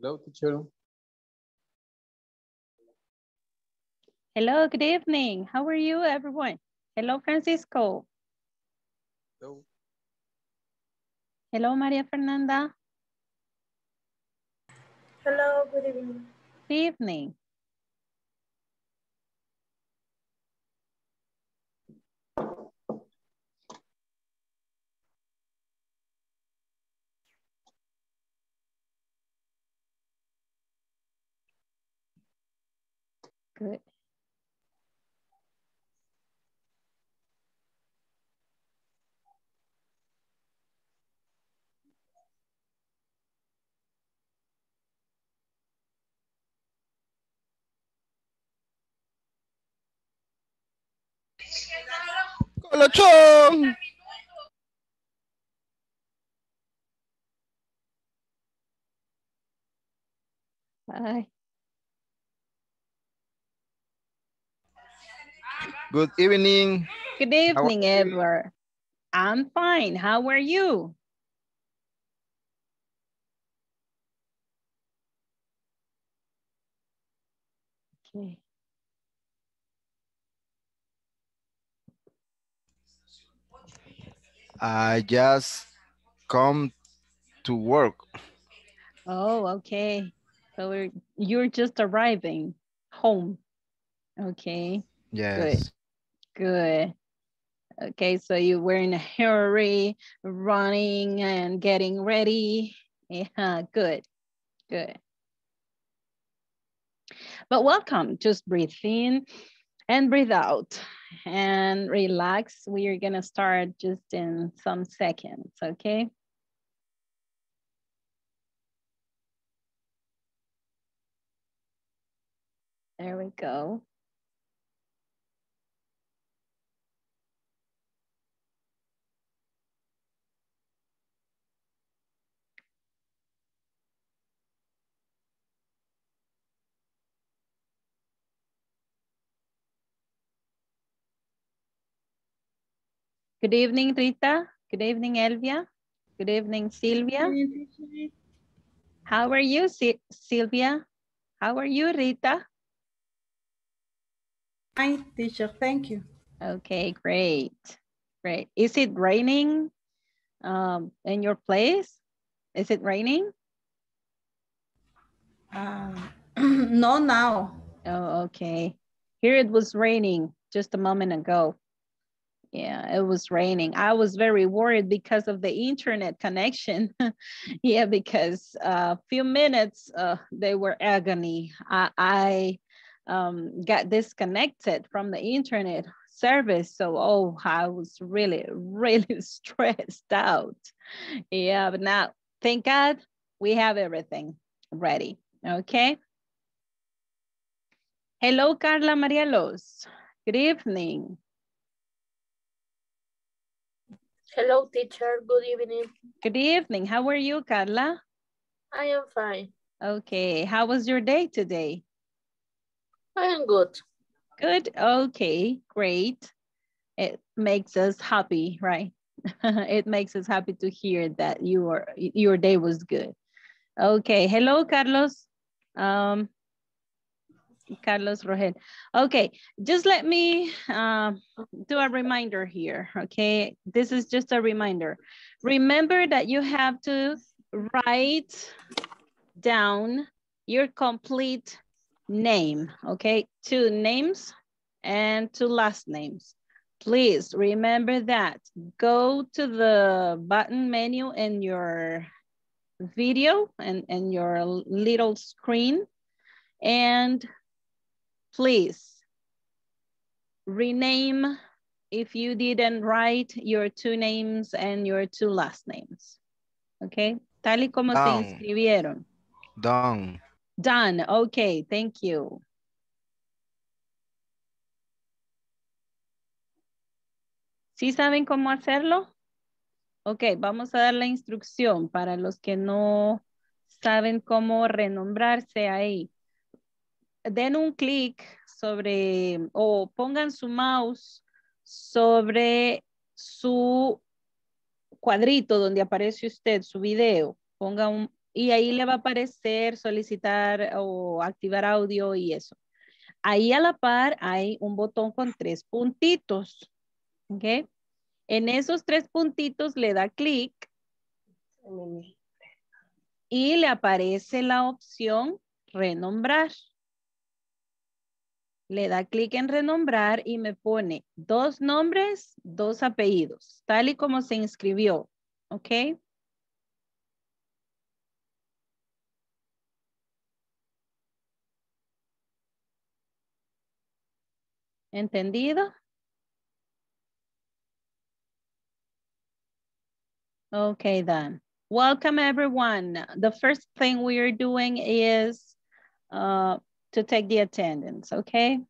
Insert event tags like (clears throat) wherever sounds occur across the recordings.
Hello, teacher. Hello, good evening. How are you, everyone? Hello, Francisco. Hello. Hello, Maria Fernanda. Hello, good evening. Good evening. Good. ¡Colochón! Bye. Good evening. Good evening? Edward. I'm fine. How are you? Okay. I just come to work. Oh, okay. So we're, you're just arriving home. Okay, Yes. good. Okay, so you were in a hurry, running and getting ready. Yeah, good, good. But welcome, just breathe in and breathe out and relax. We are gonna start just in some seconds, okay? There we go. Good evening, Rita. Good evening, Elvia. Good evening, Silvia. How are you, Sylvia? How are you, Rita? Hi, teacher, thank you. Okay, great, great. Is it raining um, in your place? Is it raining? Um, (clears throat) no, now. Oh, okay. Here it was raining just a moment ago. Yeah, it was raining. I was very worried because of the internet connection. (laughs) yeah, because a uh, few minutes uh, they were agony. I, I um, got disconnected from the internet service. So, oh, I was really, (laughs) really stressed out. Yeah, but now, thank God we have everything ready. Okay. Hello, Carla Marielos. Good evening. Hello, teacher. Good evening. Good evening. How are you, Carla? I am fine. Okay. How was your day today? I am good. Good. Okay. Great. It makes us happy, right? (laughs) it makes us happy to hear that you are, your day was good. Okay. Hello, Carlos. Um, Carlos Rogel. Okay, just let me uh, do a reminder here, okay? This is just a reminder. Remember that you have to write down your complete name, okay? Two names and two last names. Please remember that. Go to the button menu in your video and, and your little screen and please rename if you didn't write your two names and your two last names. Okay, tal y como se inscribieron. Done. Done, okay, thank you. ¿Sí saben cómo hacerlo? Ok, vamos a dar la instrucción para los que no saben cómo renombrarse ahí. Den un clic sobre o pongan su mouse sobre su cuadrito donde aparece usted, su video. Ponga un, Y ahí le va a aparecer solicitar o activar audio y eso. Ahí a la par hay un botón con tres puntitos. ¿Ok? En esos tres puntitos le da clic y le aparece la opción renombrar. Le da clic en renombrar y me pone dos nombres, dos apellidos, tal y como se inscribió. ¿Ok? ¿Entendido? Okay, then. Welcome, everyone. The first thing we are doing is uh, to take the attendance, okay?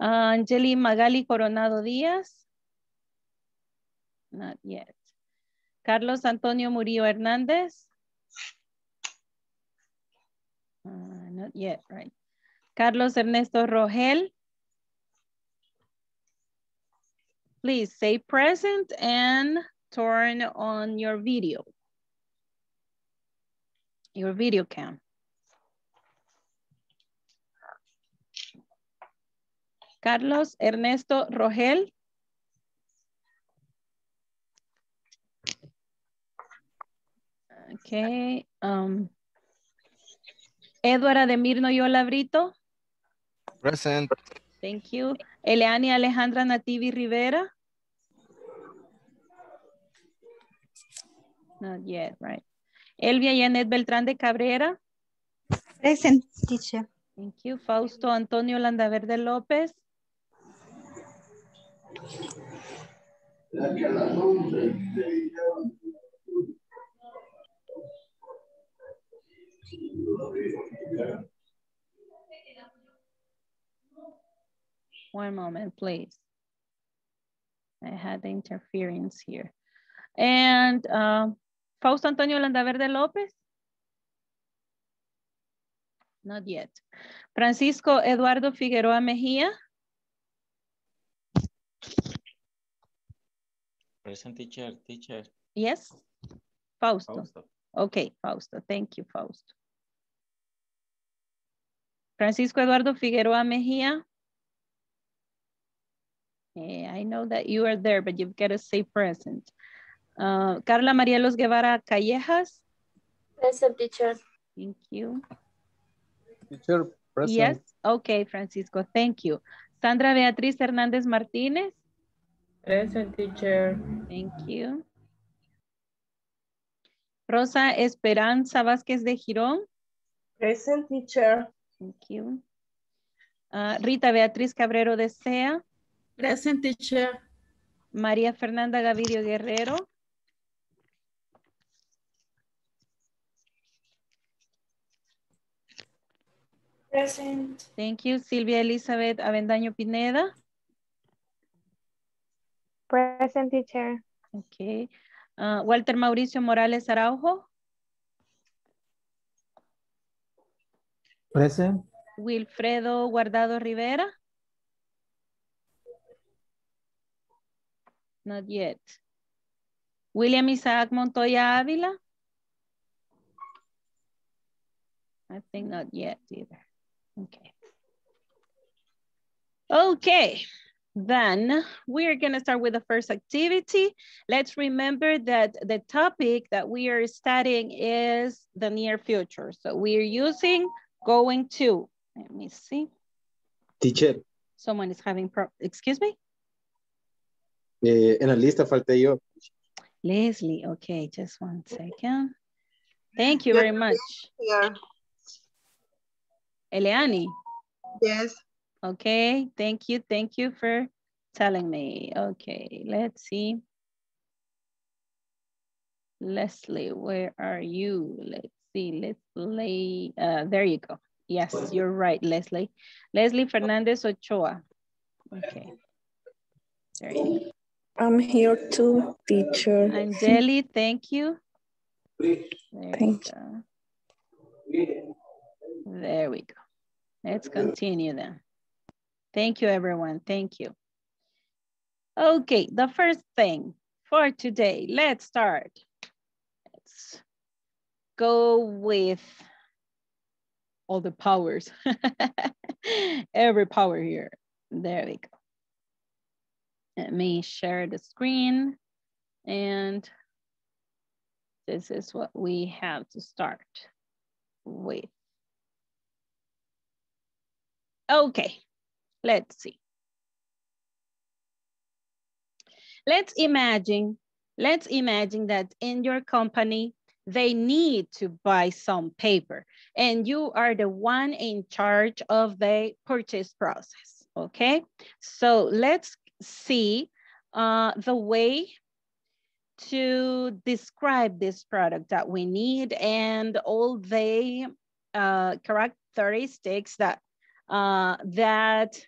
Angeli Magali Coronado Díaz. Not yet. Carlos Antonio Murillo Hernández. Uh, not yet, right. Carlos Ernesto Rogel. Please say present and turn on your video. Your video cam. Carlos Ernesto Rogel. Okay. Um, Eduardo Ademirno Yola Brito. Present. Thank you. Eleani Alejandra Nativi Rivera. Not yet, right. Elvia Yanet Beltrán de Cabrera. Present, teacher. Thank you. Fausto Antonio Landaverde López. One moment, please. I had the interference here. And um, Fausto Antonio Landaverde López? Not yet. Francisco Eduardo Figueroa Mejía? Present teacher, teacher. Yes? Fausto. Fausto. Okay, Fausto. Thank you, Fausto. Francisco Eduardo Figueroa Mejía? Yeah, I know that you are there, but you've got to say present. Uh, Carla María Los Guevara Callejas? Present teacher. Thank you. Teacher, present. Yes, okay, Francisco, thank you. Sandra Beatriz Hernández Martínez? Present teacher. Thank you. Rosa Esperanza Vázquez de Girón? Present teacher. Thank you. Uh, Rita Beatriz Cabrero de Sea? Present, teacher. María Fernanda Gavirio Guerrero? Present. Thank you. Silvia Elizabeth Avendaño Pineda? Present teacher. Okay. Uh, Walter Mauricio Morales Araujo? Present. Wilfredo Guardado Rivera? Not yet. William Isaac Montoya Ávila? I think not yet either. Okay. Okay, then we're gonna start with the first activity. Let's remember that the topic that we are studying is the near future. So we are using going to. Let me see. Teacher, Someone is having, pro excuse me? eh, en la lista falté yo. Leslie, okay, just one second. Thank you very much. Here. Eleani, Yes. Okay, thank you, thank you for telling me. Okay, let's see. Leslie, where are you? Let's see, Leslie, uh, there you go. Yes, you're right, Leslie. Leslie Fernandez Ochoa. Okay. There you go. I'm here too, teacher. Angeli, thank you. There we Thank go. There we go. Let's continue then. Thank you, everyone. Thank you. Okay, the first thing for today, let's start. Let's go with all the powers. (laughs) Every power here. There we go. Let me share the screen. And this is what we have to start with. Okay, let's see. Let's imagine, let's imagine that in your company, they need to buy some paper and you are the one in charge of the purchase process, okay? So let's see uh, the way to describe this product that we need and all the uh, characteristics that uh, that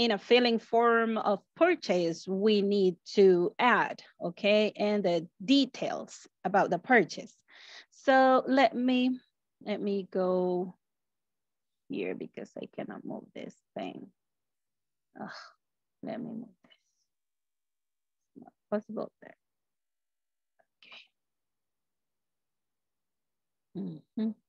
in a filling form of purchase we need to add, okay? And the details about the purchase. So let me, let me go here because I cannot move this thing. Ugh, let me move this. It's not possible there. Okay. Mm -hmm.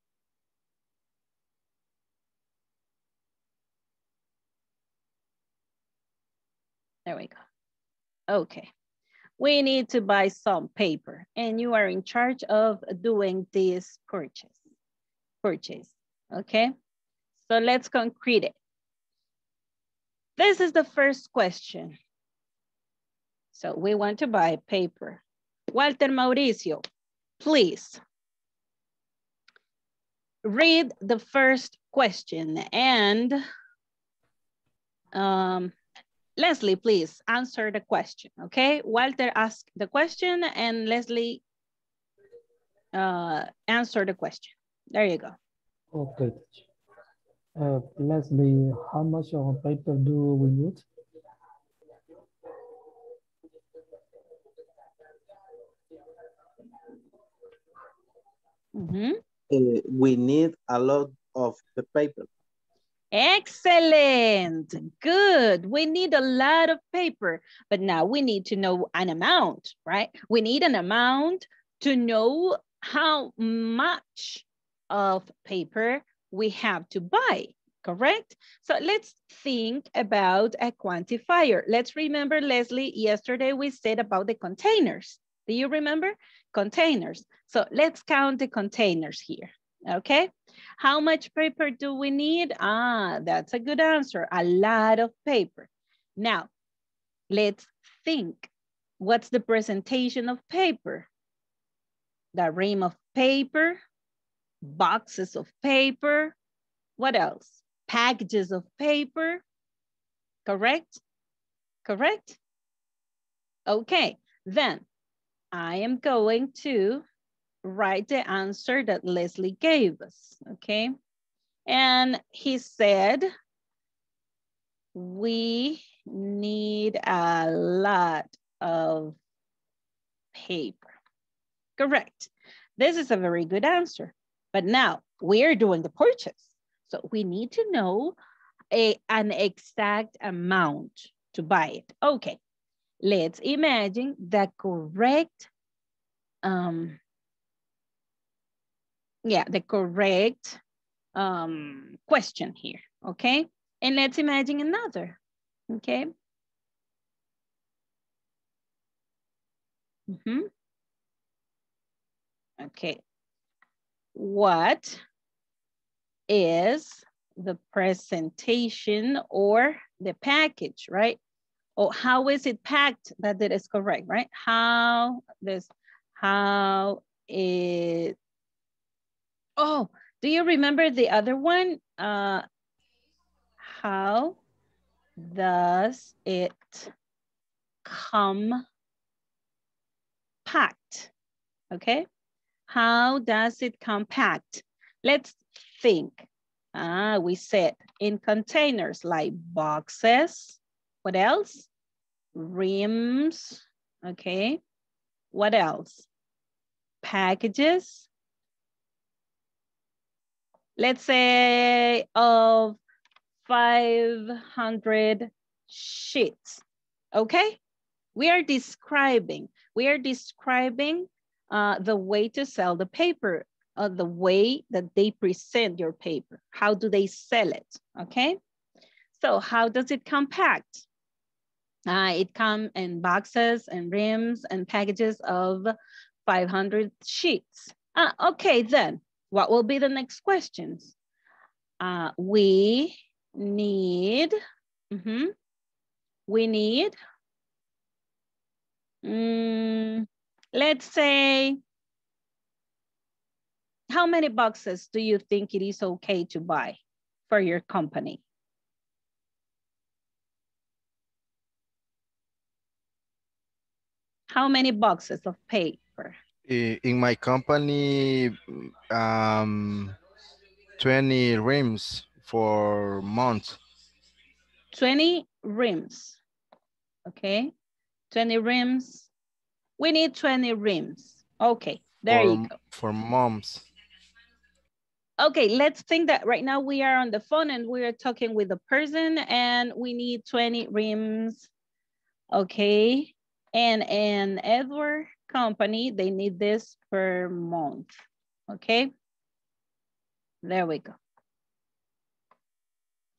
There we go. Okay. We need to buy some paper and you are in charge of doing this purchase. Purchase, okay? So let's concrete it. This is the first question. So we want to buy paper. Walter Mauricio, please. Read the first question and um, Leslie, please answer the question, okay? Walter asked the question and Leslie uh, answer the question. There you go. Okay. Uh, Leslie, how much of paper do we need? Mm -hmm. uh, we need a lot of the paper. Excellent. Good. We need a lot of paper, but now we need to know an amount, right? We need an amount to know how much of paper we have to buy, correct? So let's think about a quantifier. Let's remember, Leslie, yesterday we said about the containers. Do you remember? Containers. So let's count the containers here, okay? How much paper do we need? Ah, that's a good answer. A lot of paper. Now, let's think. What's the presentation of paper? The ream of paper, boxes of paper. What else? Packages of paper. Correct? Correct? Okay, then I am going to write the answer that Leslie gave us, okay? And he said, we need a lot of paper. Correct. This is a very good answer. But now we're doing the purchase. So we need to know a, an exact amount to buy it. Okay, let's imagine the correct um, yeah, the correct um, question here, okay? And let's imagine another, okay? Mm -hmm. Okay. What is the presentation or the package, right? Or how is it packed that it is correct, right? How this, how it Oh, do you remember the other one? Uh, how does it come packed? Okay. How does it compact? Let's think. Ah, we said in containers like boxes. What else? Rims. Okay. What else? Packages let's say of 500 sheets, okay? We are describing, we are describing uh, the way to sell the paper of the way that they present your paper. How do they sell it, okay? So how does it compact? Uh, it come in boxes and rims and packages of 500 sheets. Uh, okay, then what will be the next questions? Uh, we need, mm -hmm, we need, mm, let's say, how many boxes do you think it is okay to buy for your company? How many boxes of paper? In my company, um, 20 rims for month. 20 rims, okay? 20 rims. We need 20 rims. Okay, there for, you go. For moms. Okay, let's think that right now we are on the phone and we are talking with a person and we need 20 rims. Okay, and and Edward company, they need this per month. Okay, there we go.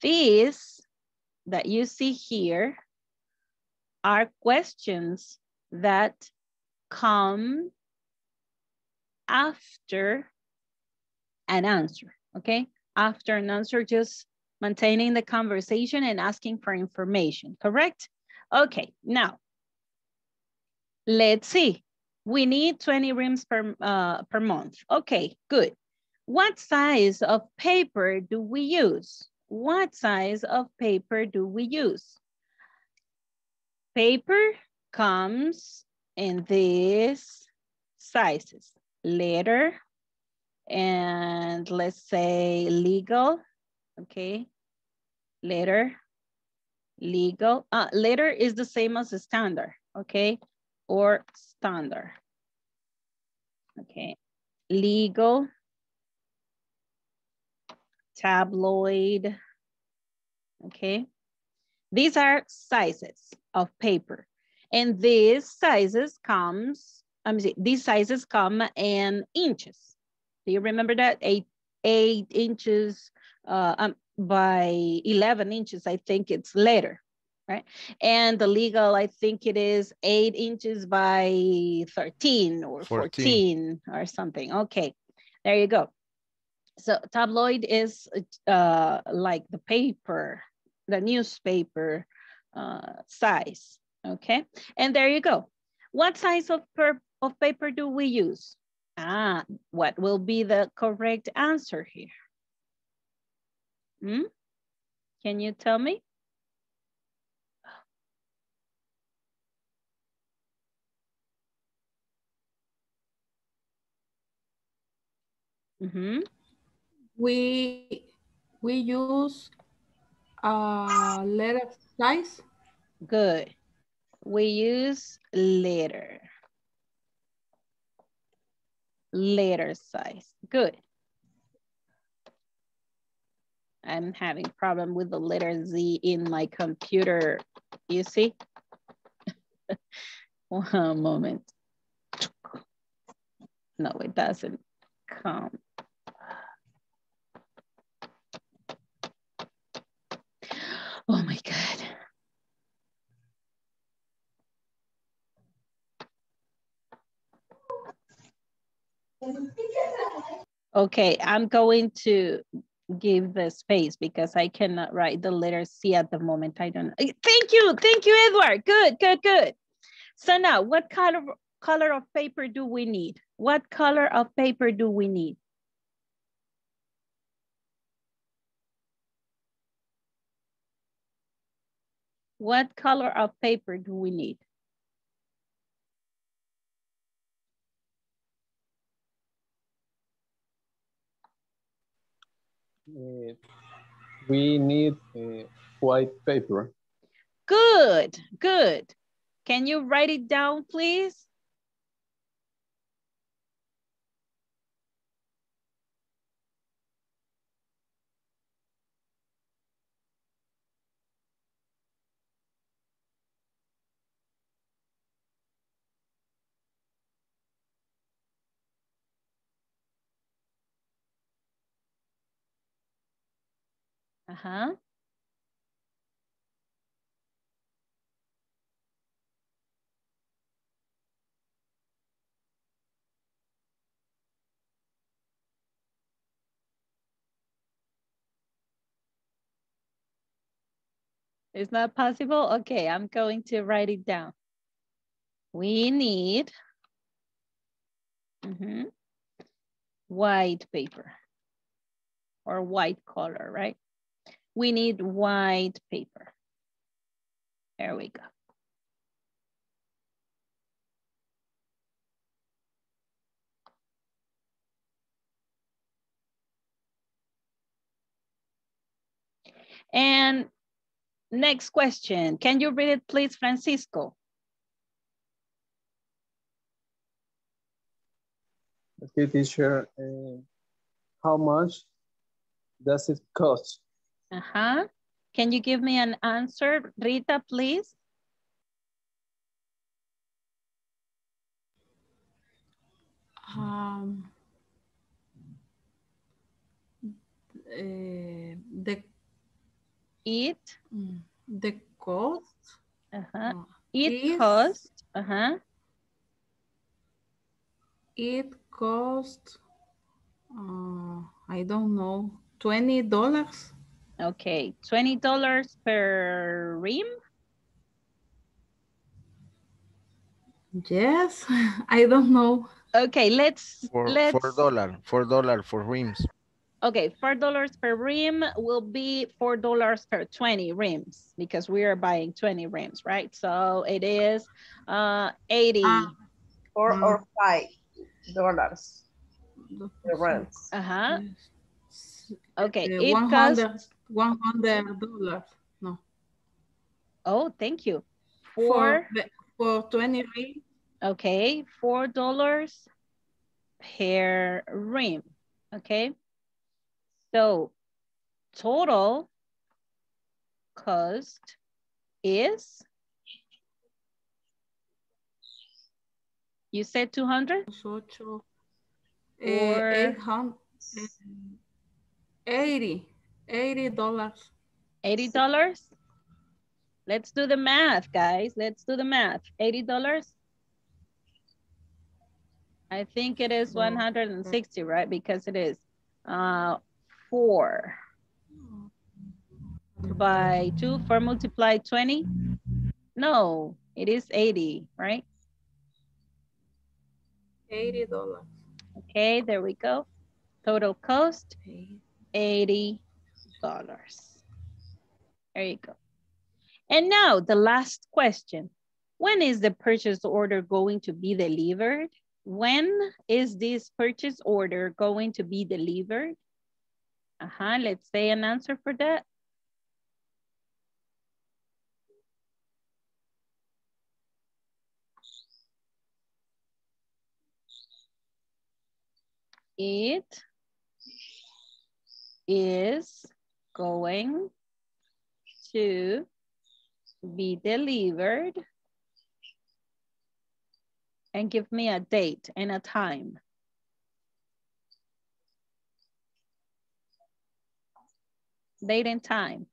These that you see here are questions that come after an answer, okay? After an answer, just maintaining the conversation and asking for information, correct? Okay, now, let's see. We need 20 rims per, uh, per month. Okay, good. What size of paper do we use? What size of paper do we use? Paper comes in these sizes. Letter, and let's say legal, okay? Letter, legal. Uh, letter is the same as the standard, okay? Or standard. Okay, legal, tabloid, okay? These are sizes of paper. And these sizes comes, I'm mean, these sizes come in inches. Do you remember that? Eight, eight inches uh, um, by 11 inches, I think it's letter, right? And the legal, I think it is eight inches by 13 or 14, 14 or something. Okay, there you go. So tabloid is uh, like the paper, the newspaper uh, size, okay? And there you go. What size of, per of paper do we use? Ah, what will be the correct answer here? Hmm? Can you tell me? Mm -hmm. We we use uh letter size. Good. We use letter. Letter size. Good. I'm having problem with the letter Z in my computer. You see? (laughs) One moment. No, it doesn't come. Oh my God. Okay, I'm going to give the space because I cannot write the letter C at the moment. I don't know. Eh, thank you. Thank you, Edward. Good, good, good. So now what color, color of paper do we need? What color of paper do we need? What color of paper do we need? Uh, we need uh, white paper. Good, good. Can you write it down, please? Ajá. It's not possible? Okay, I'm going to write it down. We need mhm, white paper or white color, right? We need white paper. There we go. And next question. Can you read it, please, Francisco? Okay, teacher. Uh, how much does it cost? Uh-huh. Can you give me an answer, Rita, please? Um, eh, the It, mm, the cost uh-huh. uh, It is- cost, uh-huh. it cost uh, I don't know twenty dollars. Okay, $20 per rim? Yes, (laughs) I don't know. Okay, let's, For let's. four dollar, four dollar for rims. Okay, four dollars per rim will be four dollars per 20 rims because we are buying 20 rims, right? So it is uh 80. Ah. Four Mm. or five dollars. The rims. Uh-huh. Okay, Uh, it costs, hundred one hundred dollars. No, oh, thank you. for the- for twenty ring. okay, four dollars per rim, okay? So total cost is, you said 200? So Ocho, Or- eh, eight hundred, eighty, eighty dollars. $80? Let's do the math, guys. Let's do the math. $80? I think it is Mm, 160, right? Because it is uh, four by two, four multiply 20. No, it is 80, right? Eighty dollars. Okay, there we go. Total cost, $80. There you go. And now the last question. When is the purchase order going to be delivered? When is this purchase order going to be delivered? Uh-huh, let's say an answer for that. It is going to be delivered and give me a date and a time. Date and time.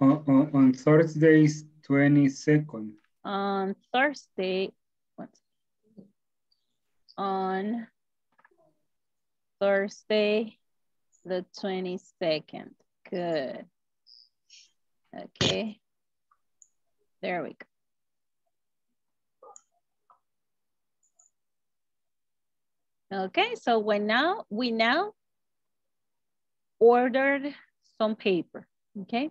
On, on, on Thursdays, 22nd. On Thursday, what? On Thursday, the 22nd. Good. Okay. There we go. Okay, so when now we now ordered some paper, okay?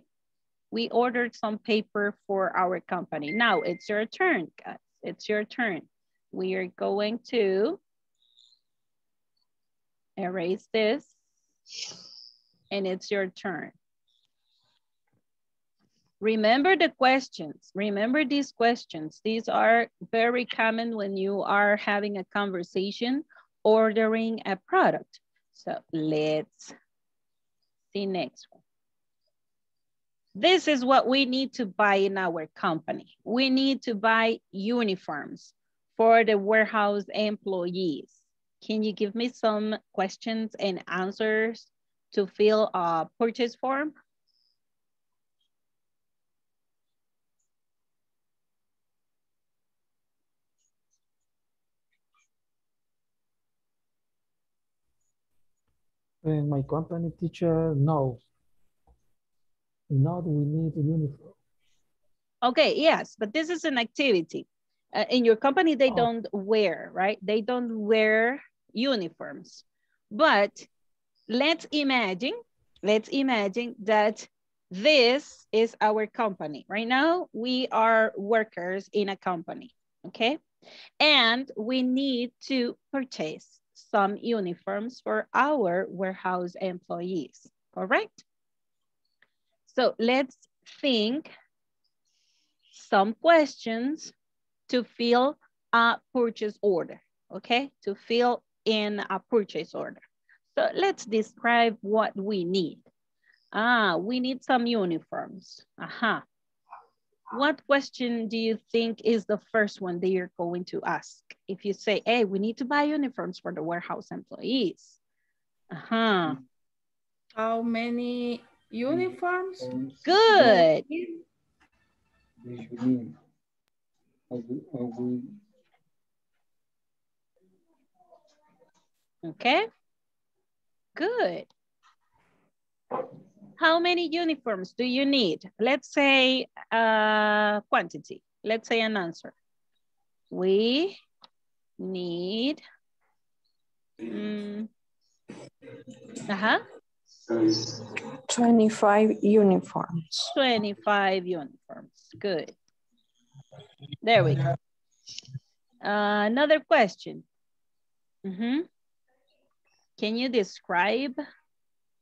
We ordered some paper for our company. Now it's your turn, guys. It's your turn. We are going to erase this and it's your turn. Remember the questions. Remember these questions. These are very common when you are having a conversation ordering a product. So let's see next one. This is what we need to buy in our company. We need to buy uniforms for the warehouse employees. Can you give me some questions and answers to fill a purchase form. And my company teacher, no. Not we need uniform. Okay, yes, but this is an activity. Uh, in your company, they oh. don't wear, right? They don't wear uniforms. But let's imagine, let's imagine that this is our company. Right now, we are workers in a company, okay? And we need to purchase some uniforms for our warehouse employees, correct? So let's think some questions to fill a purchase order, okay? To fill in a purchase order. So let's describe what we need. Ah, we need some uniforms. Aha. What question do you think is the first one that you're going to ask? If you say, hey, we need to buy uniforms for the warehouse employees. Uh-huh. How many uniforms? Good. They should need. Are we- are we- Okay. Good. How many uniforms do you need? Let's say uh, quantity. Let's say an answer. We need. mm, uh-huh, 25 uniforms. 25 uniforms. Good. There we go. Uh, another question. Mhm. Can you describe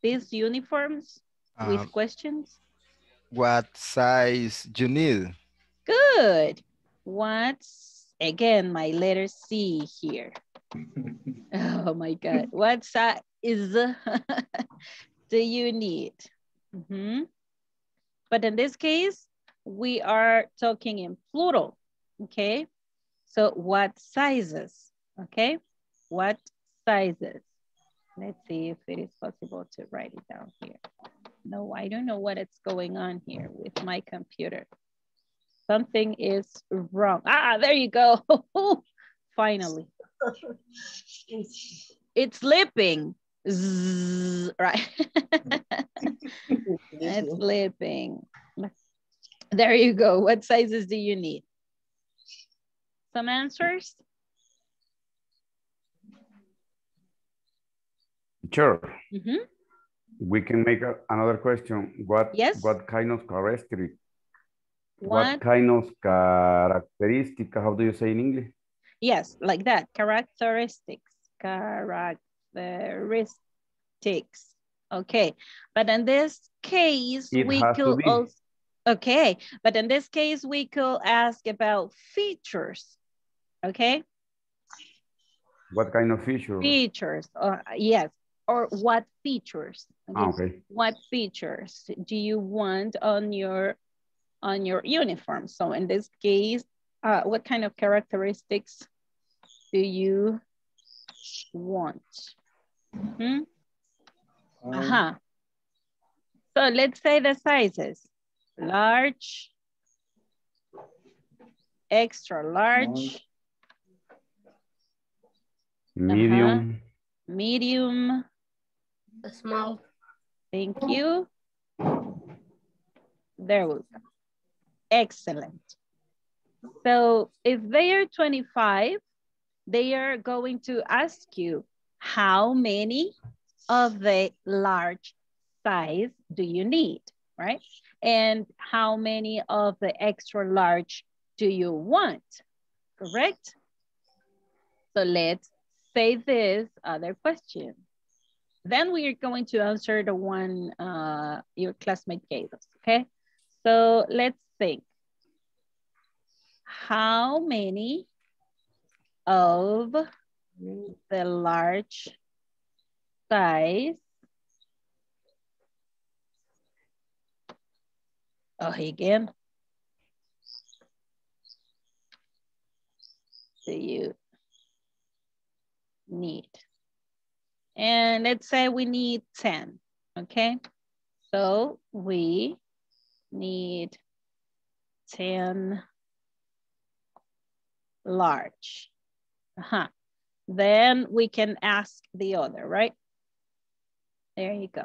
these uniforms with Um, questions? what size do you need? Good. What's, again, my letter C here. (laughs) Oh my God. What size (laughs) do you need? Mhm. But in this case, we are talking in plural, okay? So what sizes, okay? What sizes? Let's see if it is possible to write it down here. No, I don't know what is going on here with my computer. Something is wrong. Ah, there you go. (laughs) Finally. It's slipping. Zzz, right. (laughs) it's slipping. There you go. What sizes do you need? Some answers? Sure. Mhm. We can make a- another question. What Yes. what kind of characteristic? What? kind of characteristic? How do you say in English? Yes, like that. Characteristics. Characteristics. Okay. But in this case, It we could also okay. But in this case, we could ask about features. Okay. What kind of features? Features. Or yes. Or what features? Ah, okay. What features do you want on your on your uniform? So in this case, uh, what kind of characteristics do you want? Mhm. Uh-huh. So let's say the sizes. Large, extra large, Medium. medium. Small. Thank you. There we go. Excellent. So if they are 25, they are going to ask you how many of the large size do you need, right? And how many of the extra large do you want, correct? So let's say this other question. Then we are going to answer the one uh, your classmate gave us, okay? So let's think. How many of the large size Oh, again. Do you need? And let's say we need 10, okay? So we need 10 large. Uh -huh. Then we can ask the other, right? There you go.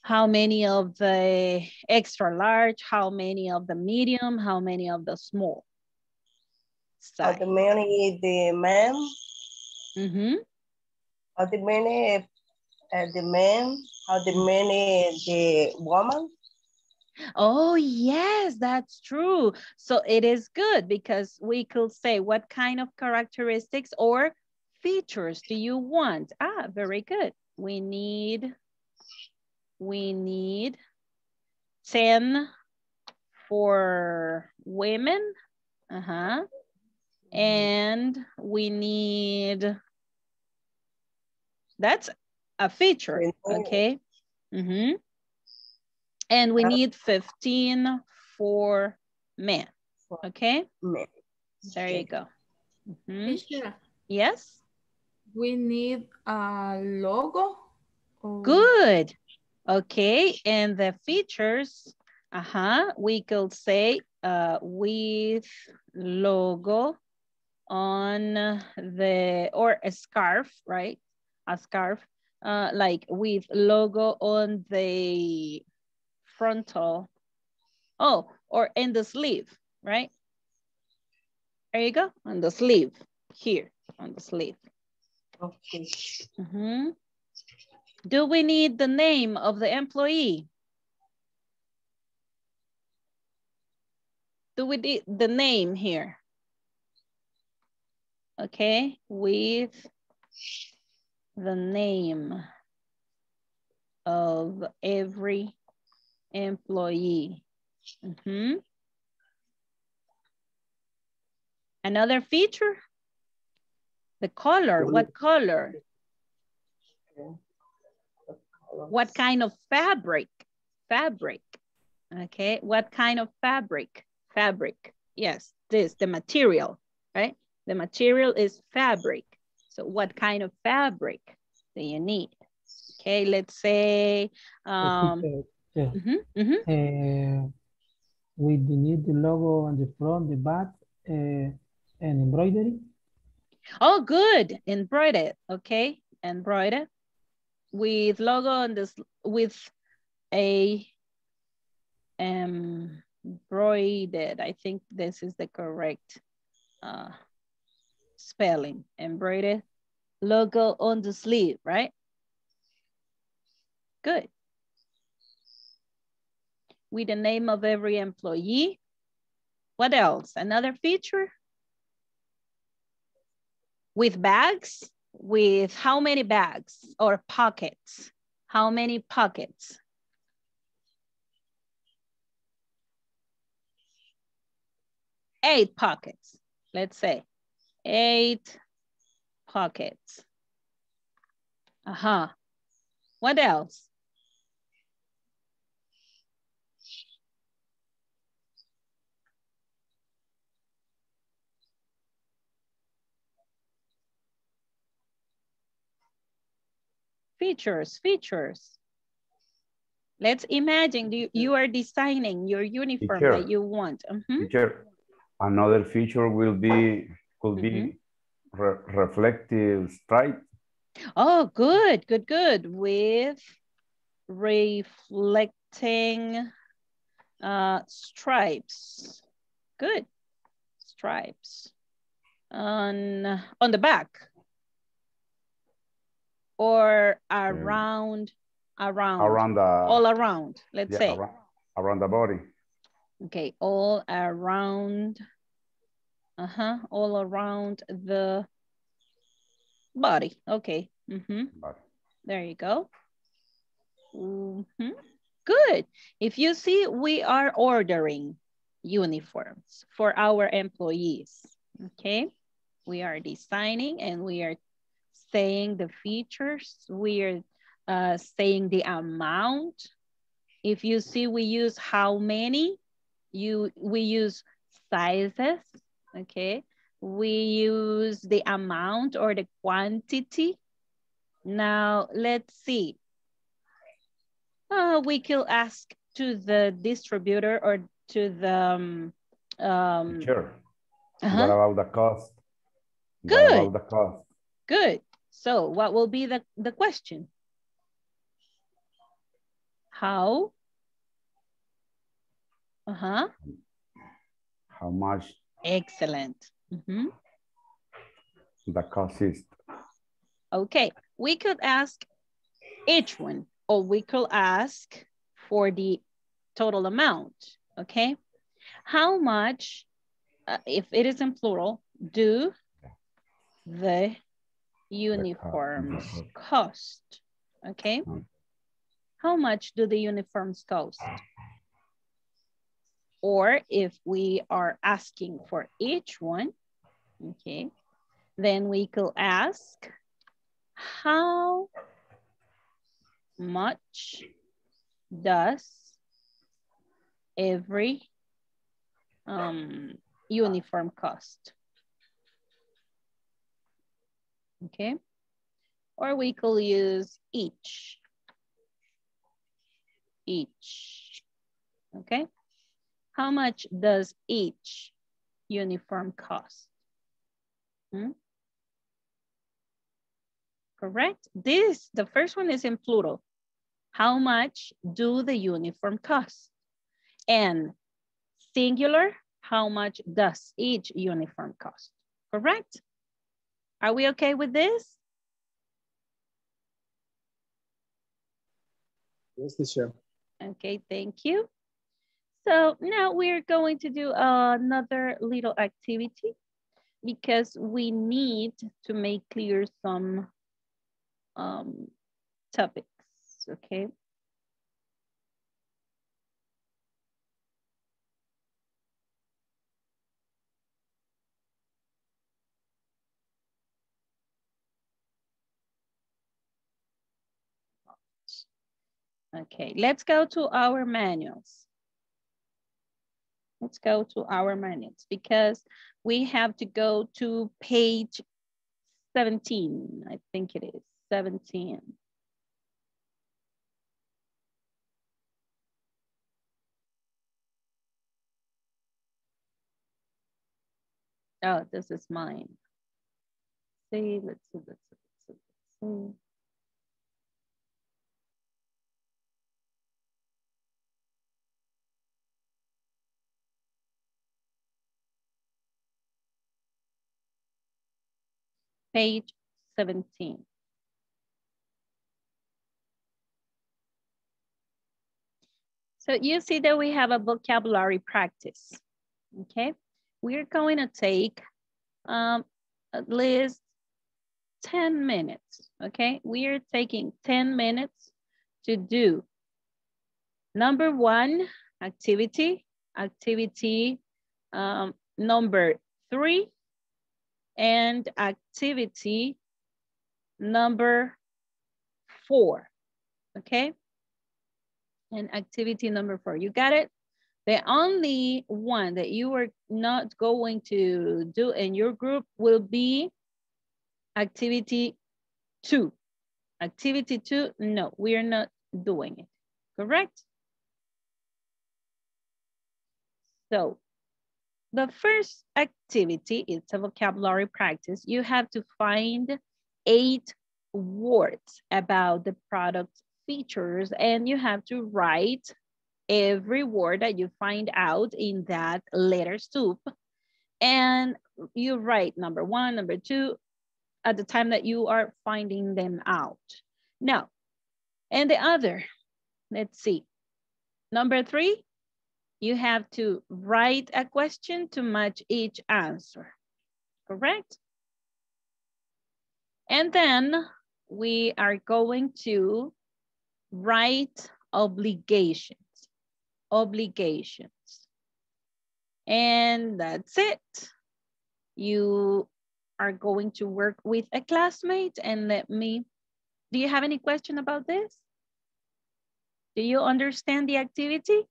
How many of the extra large? How many of the medium? How many of the small? How Size. the many the man? Mm Mhm. How the many uh, the man? How the many the woman? Oh, yes, that's true. So it is good because we could say what kind of characteristics or features do you want? Ah, very good. We need, we need 10 for women. Uh-huh. And we need, that's a feature, okay? Mm-hmm. And we Uh, need 15 for men, okay? men. There you go. Mhm. Yes, we need a logo. or- good. Okay, and the features, uh-huh, we could say uh, with logo on the, or a scarf, right? A scarf, uh, like with logo on the frontal, oh, or in the sleeve, right? There you go, on the sleeve, here, on the sleeve. Okay. Mhm. Do we need the name of the employee? Do we need the name here? Okay, with the name of every employee. Mhm. Another feature? The color, what color? What kind of fabric? Fabric. Okay, what kind of fabric? Fabric. Yes, this, the material, right? The material is fabric. So what kind of fabric do you need? Okay, let's say, um, yeah. mhm, mhm. Uh, we need the logo on the front, the back, uh, and embroidery. Oh, good, embroidered, okay, embroidered with logo on this, with a um, embroidered, I think this is the correct uh, spelling, embroidered logo on the sleeve, right? Good. With the name of every employee. What else? Another feature? With bags? With how many bags or pockets? How many pockets? Eight pockets, let's say. Eight pockets. Uh-huh. What else? Features, features. Let's imagine you, you are designing your uniform Teacher. that you want. Mhm. Teacher, another feature will be, could be re- reflective stripe. Oh, good, good, good. With reflecting uh, stripes. Good. Stripes. On, on the back. Or around, around. Around the. All around, let's yeah, say. Around, around the body. Okay, all around, uh-huh, all around the body. Okay, mm-hmm. Body. There you go. Mhm. Good. If you see, we are ordering uniforms for our employees, okay? We are designing and we are saying the features. We are uh, saying the amount. If you see, we use how many, you we use sizes, okay? We use the amount or the quantity. Now, let's see. Uh, we could ask to the distributor or to the, um, um, Teacher, uh-huh. what about the cost? Good. What about the cost? good. So what will be the, the question? How? Uh-huh. How much Excellent. Mhm. the cost is? Okay, we could ask each one, or we could ask for the total amount, okay? How much, uh, if it is in plural, do the uniforms cost, okay? How much do the uniforms cost? Or if we are asking for each one, okay, then we could ask, how much does every um, uniform cost? Okay, or we could use each, each, okay? How much does each uniform cost? Hmm? Correct? This, the first one is in plural. How much do the uniform cost? And singular, how much does each uniform cost? Correct? Are we okay with this? Yes, teacher. Okay, thank you. So now we're going to do another little activity because we need to make clear some um, topics, okay? Okay, let's go to our manuals. Let's go to our minutes because we have to go to page 17, I think it is, 17. Oh, this is mine. Let's see, let's see, let's see, let's see. Page 17. So you see that we have a vocabulary practice, okay? We're going to take um, at least 10 minutes, okay? We are taking 10 minutes to do number one activity, activity um, number three, and activity number four, okay? And activity number four, you got it? The only one that you are not going to do in your group will be activity two. Activity two, no, we are not doing it, correct? So the first activity is a vocabulary practice. You have to find eight words about the product features and you have to write every word that you find out in that letter soup. And you write number one, number two, at the time that you are finding them out. Now, and the other, let's see. Number three, you have to write a question to match each answer, correct? And then we are going to write obligations, obligations. And that's it. You are going to work with a classmate and let me, do you have any question about this? Do you understand the activity?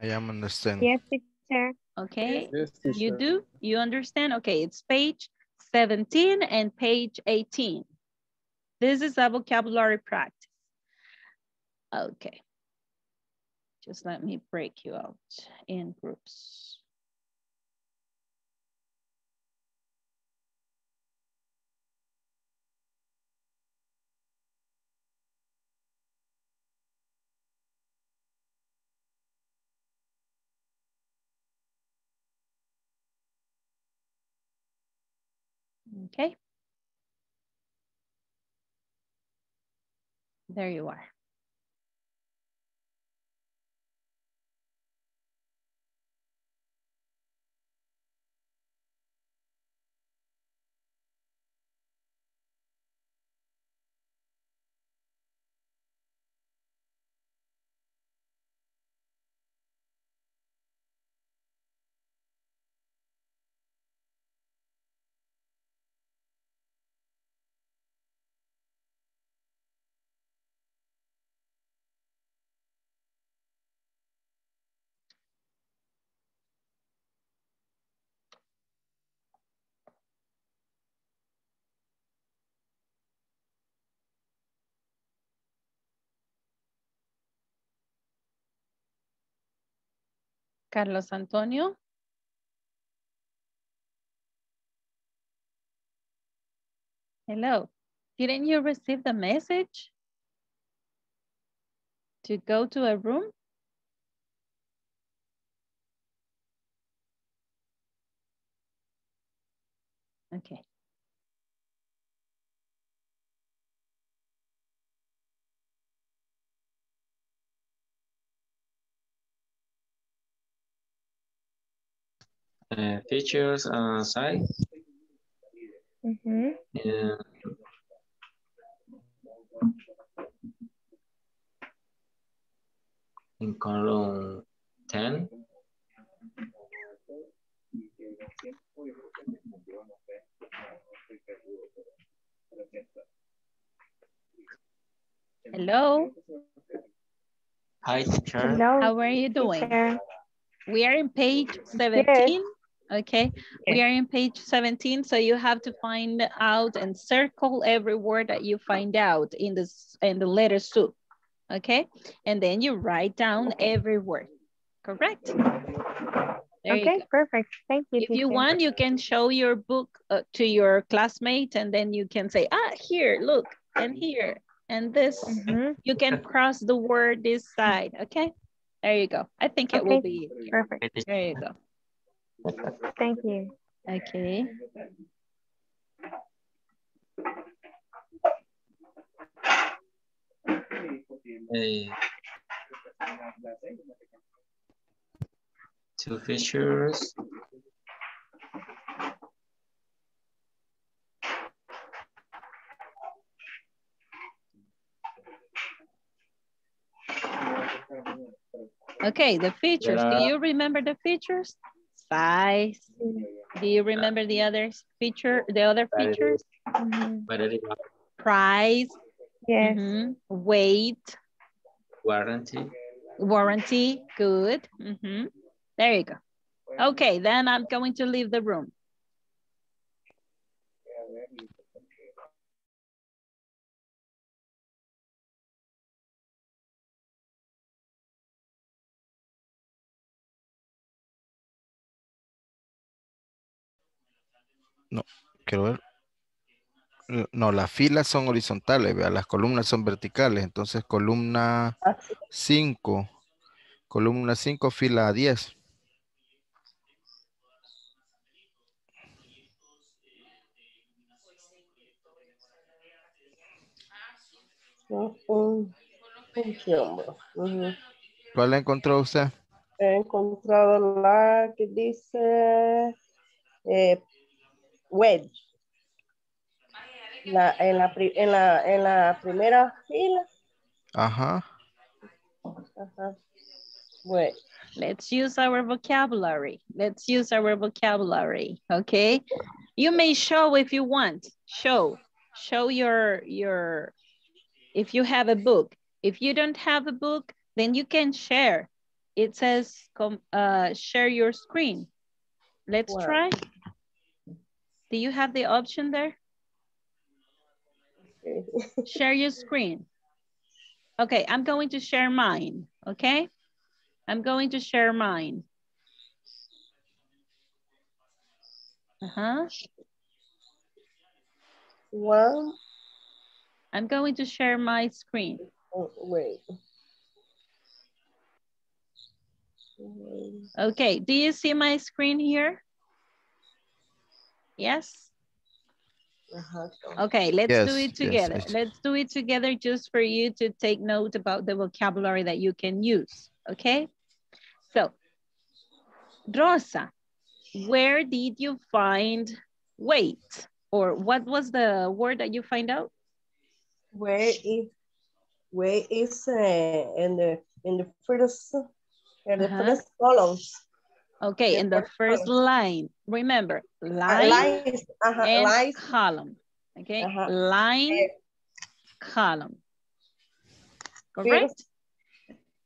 I am understanding. Yes, teacher. Okay, Yes, you do, you understand? Okay, it's page 17 and page 18. This is a vocabulary practice. Okay. Just let me break you out in groups. Okay. There you are. Carlos Antonio. Hello. Didn't you receive the message? To go to a room? Okay. Uh, features and size. Mhm. Uh, in column 10. Hello. Hi, teacher. Hello. How are you doing? teacher. We are in page 17. Okay, we are in page 17, so you have to find out and circle every word that you find out in this in the letter soup. Okay, and then you write down every word. Correct? There Okay, perfect. Thank you. If you want, you can show your book uh, to your classmate and then you can say, ah, here, look, and here, and this. Mhm. You can cross the word this side, okay? There you go. I think it will be. Perfect. There you go. Thank you. Okay. Uh, two features. Okay, the features. Do you remember the features? Size. Do you remember the other feature, the other Size. features? Price, Yes. mhm, weight, warranty. warranty, good. mhm. There you go. Okay, then I'm going to leave the room. No, quiero ver. No, las filas son horizontales, vea, las columnas son verticales. Entonces, columna 5. Columna 5, fila 10. Un- función. Ujú. ¿Cuál la encontró usted? He encontrado la que dice eh, wedge. La, en, la, pri- en, la, en la primera fila. Ajá. Ajá. Wedge. Let's use our vocabulary. Let's use our vocabulary, okay? You may show if you want. Show. Show your, your, if you have a book. If you don't have a book, then you can share. It says com, uh, share your screen. Let's Wow. try. Do you have the option there? (laughs) Share your screen. Okay, I'm going to share mine, okay? I'm going to share mine. Uh-huh. Well. I'm going to share my screen. Oh, wait. Okay, do you see my screen here? Yes? Okay, let's do it together. yes. Let's do it together just for you to take note about the vocabulary that you can use, okay? So, Rosa, where did you find wait? Or what was the word that you find out? Where is where is uh, in the in the first in the Uh-huh. first columns? Okay, The in the first first column. line, remember, Uh, line lines, ajá, and lines, column, okay? Ajá. Line, eh, column, correct?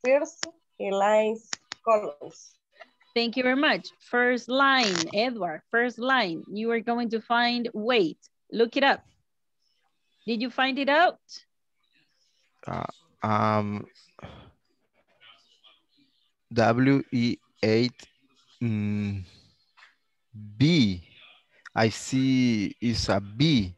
first lines columns. Thank you very much. First line, Edward, first line. You are going to find weight. Look it up. Did you find it out? Uh, um, W E eight mm, B. I see it's a B.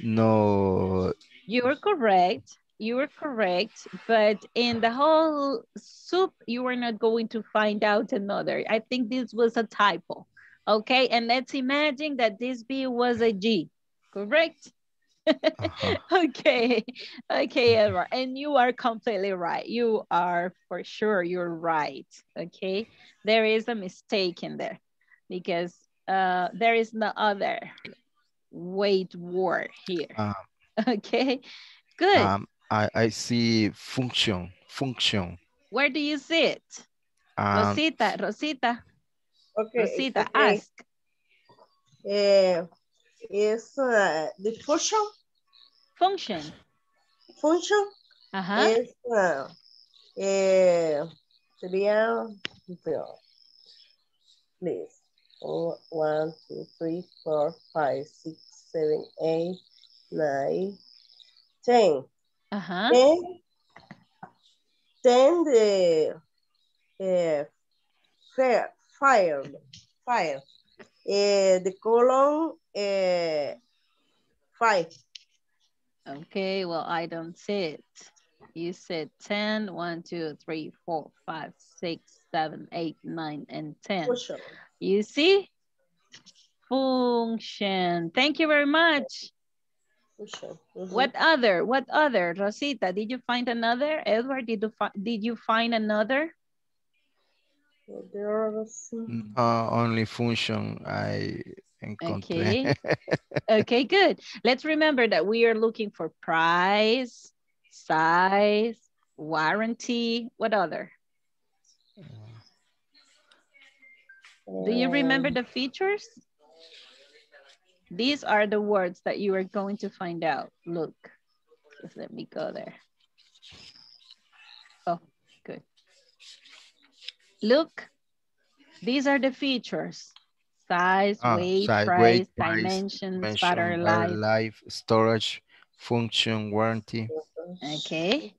No, You are correct. You are correct. But in the whole soup, you are not going to find out another. I think this was a typo. Okay, and let's imagine that this B was a G, correct? Uh-huh. (laughs) okay, okay, Edward. And you are completely right. You are for sure, you're right. Okay, there is a mistake in there because uh, there is no other weight war here. Um, (laughs) Okay, good. um, I, I see function, function. Where do you see it? Um, Rosita, Rosita, Okay. Rosita, okay. ask. Eh, is uh, the function Function. function Ajá. es uh, eh, sería please Oh, one two three four five six seven eight nine ten Ajá. ten ten the eh, fire fire fire eh, the column eh, five Okay, well, I don't see it. You said 10, 1, 2, 3, 4, 5, 6, 7, 8, 9, and 10. function You see? Function. Thank you very much. function Mhm. What other? What other? Rosita, did you find another? Edward, did you, did you find another? There's uh, only function I encontré. Okay. (laughs) Okay, good. Let's remember that we are looking for price, size, warranty. What other? Do you remember the features? These are the words that you are going to find out. Look, just let me go there. Oh, good. Look, these are the features. Size, Ah, weight, size, price, weight, price, dimensions, dimension, battery life. life, storage, function, warranty. Okay.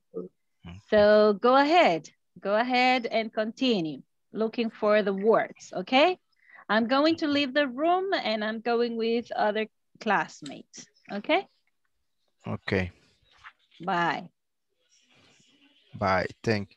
So go ahead. Go ahead and continue looking for the words, okay? I'm going to leave the room and I'm going with other classmates, okay? Okay, Bye. bye, thank you.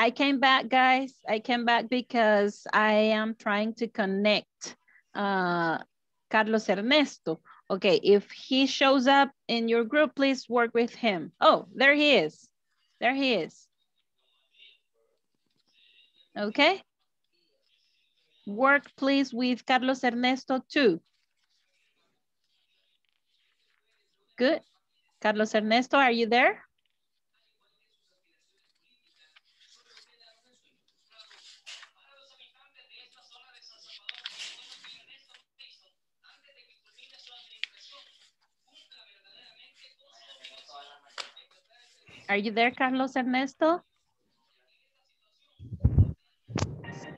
I came back, guys. I came back because I am trying to connect uh, Carlos Ernesto. Okay, if he shows up in your group, please work with him. Oh, there he is. There he is. Okay. work please with Carlos Ernesto too. Good. Carlos Ernesto, are you there? Are you there, Carlos Ernesto?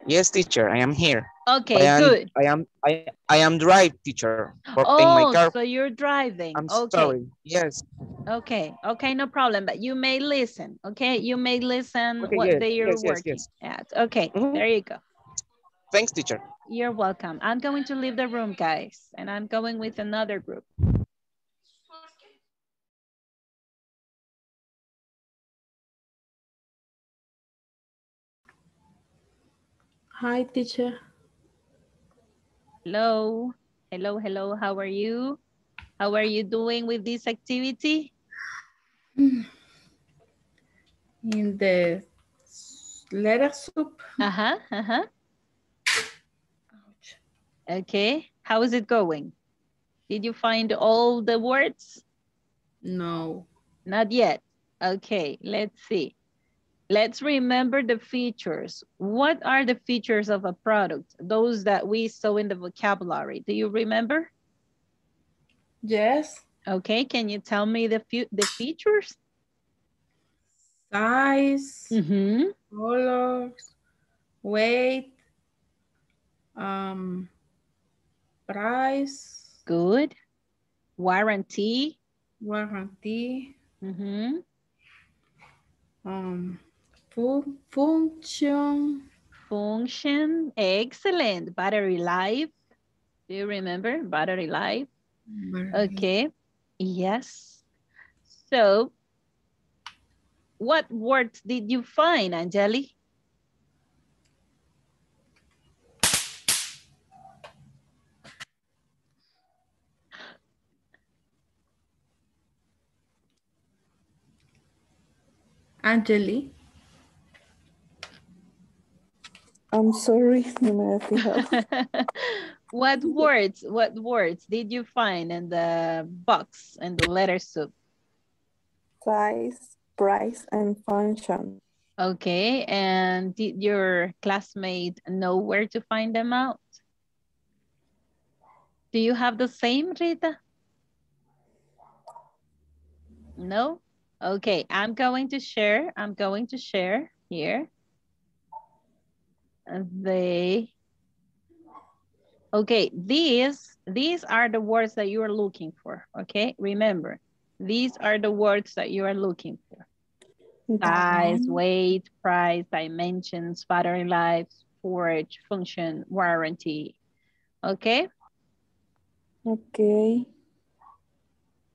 Yes, teacher, I am here. Okay, I am, good. I am I I am drive teacher for in my Oh, car. so you're driving. I'm okay. sorry. Yes. Okay, okay, no problem. But you may listen, okay? You may listen Okay, what yes, they are yes, yes, working yes. at. Okay, Mhm. there you go. Thanks, teacher. You're welcome. I'm going to leave the room, guys, and I'm going with another group. Hi, teacher. Hello, hello, hello. How are you? How are you doing with this activity? (sighs) In the letter soup. Uh-huh, uh-huh. Okay, how is it going? Did you find all the words? No. Not yet. Okay, let's see. Let's remember the features. What are the features of a product? Those that we saw in the vocabulary. Do you remember? Yes. Okay, can you tell me the few the features? Size, Mm-hmm. colors, weight, um, price, Good. Warranty. warranty, Mm-hmm. um, fu- function, Function. Excellent. Battery life. Do you remember battery life? Okay. Yes. So, what words did you find, Angeli? Angeli, I'm sorry, no me había fijado. what words, what words did you find in the box and the letter soup? Size, price, and function. Okay, and did your classmate know where to find them out? Do you have the same, Rita? No? Okay, I'm going to share, I'm going to share here. Uh, The, okay, these, these are the words that you are looking for, okay? Remember, these are the words that you are looking for. Size, weight, price, dimensions, battery life, storage, function, warranty. Okay, Okay.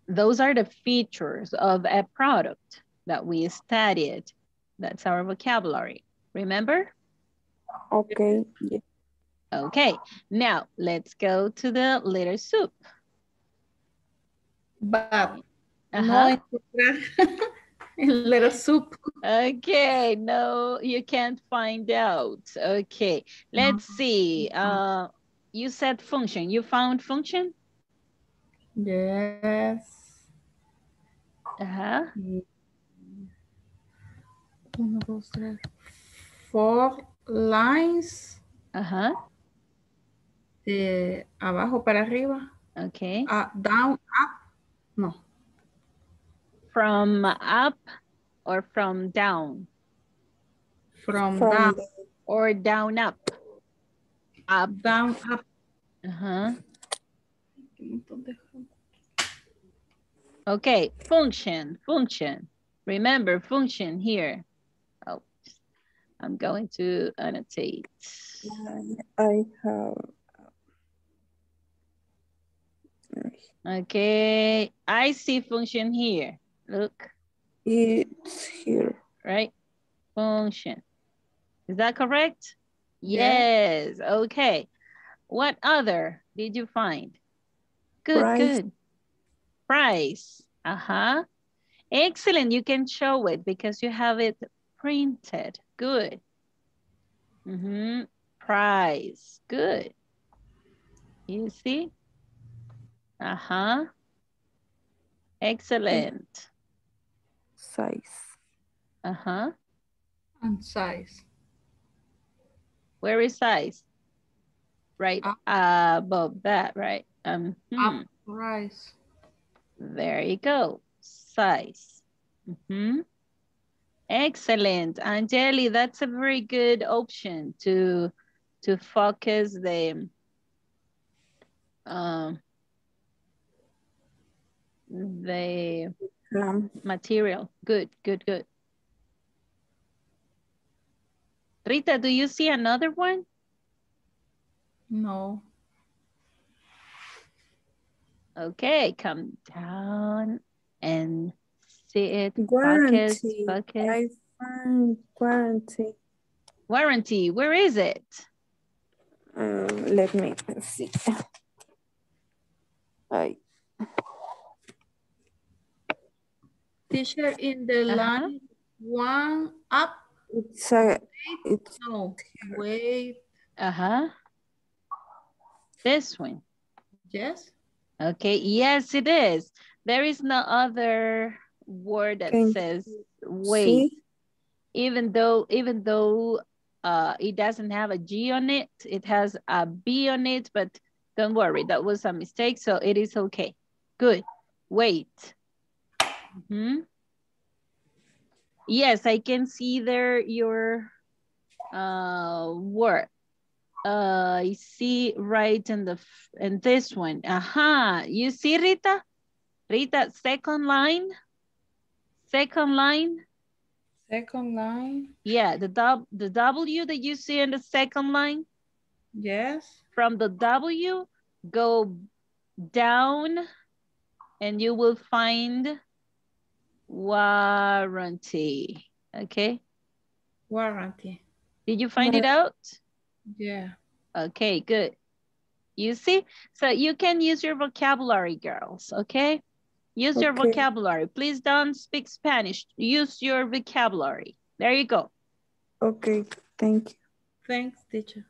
those are the features of a product that we studied. That's our vocabulary. Remember? Okay. Okay, now let's go to the letter soup. but Uh-huh. no encontrar (laughs) letter soup. Okay, no, you can't find out. Okay, let's see. Uh, you said function. You found function? Yes. Uh-huh. Uno, dos, tres. Four lines Uh-huh. de abajo para arriba. Okay. Ah, down, up. No. From up or from down? From, From down, Or down up? Up. down, up. Uh-huh. Okay, function, function. Remember function here. I'm going to annotate. I have. Okay, I see function here. Look, It's here. right? Function. Is that correct? Yeah. Yes, okay. What other did you find? Good, Price. good. Price, uh-huh. Excellent, you can show it because you have it printed. Good. Mm -hmm. price. Good. You see? Uh-huh. Excellent. Size. Uh-huh. And size. Where is size? Right above that, right? Um, hmm. Up price. There you go. Size. Mhm. Excellent. Angeli, that's a very good option to to focus the um the Um, material. Good, good, good. Rita, do you see another one? No. Okay, come down and see it. Focus, Guarantee. focus. I found guarantee. Warranty, where is it? Um, let me see. I Teacher in the Uh-huh. line one up. it's a it's No, wait. Uh-huh. This one. Yes. Okay, yes, it is. There is no other word that Can says wait. see. Even though, even though uh, it doesn't have a G on it, it has a B on it, but don't worry, that was a mistake, so it is okay. Good, wait. Mhm. Yes, I can see there your uh, word. Uh, I see right in the in this one. Aha, you see Rita? Rita, second line. Second line. Second line. Yeah, the dub the W that you see in the second line. Yes. From the W, go down, and you will find warranty. Okay. Warranty. Did you find it out? Yeah. Okay, good. You see? So you can use your vocabulary, girls, okay? Use your vocabulary. Please don't speak Spanish. Use your vocabulary. There you go. Okay, thank you. Thanks, teacher.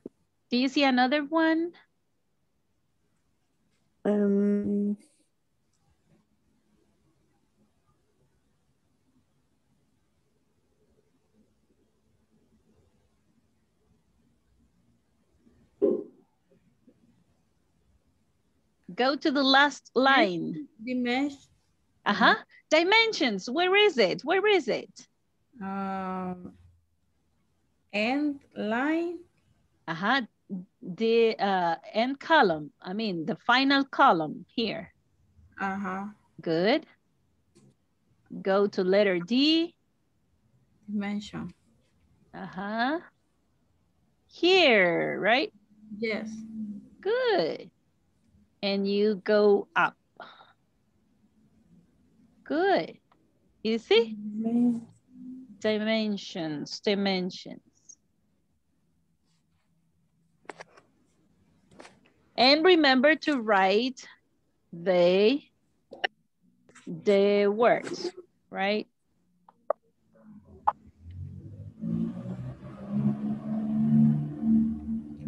Do you see another one? Um, Go to the last line. Dimension. Uh-huh. Dimensions. Where is it? Where is it? Um, end line. Uh-huh. The uh, end column. I mean, the final column here. Uh-huh. Good. Go to letter D. Dimension. Uh-huh. Here, right? Yes. Good. And you go up. Good. You see? Dimensions, dimensions. And remember to write the, the words, right?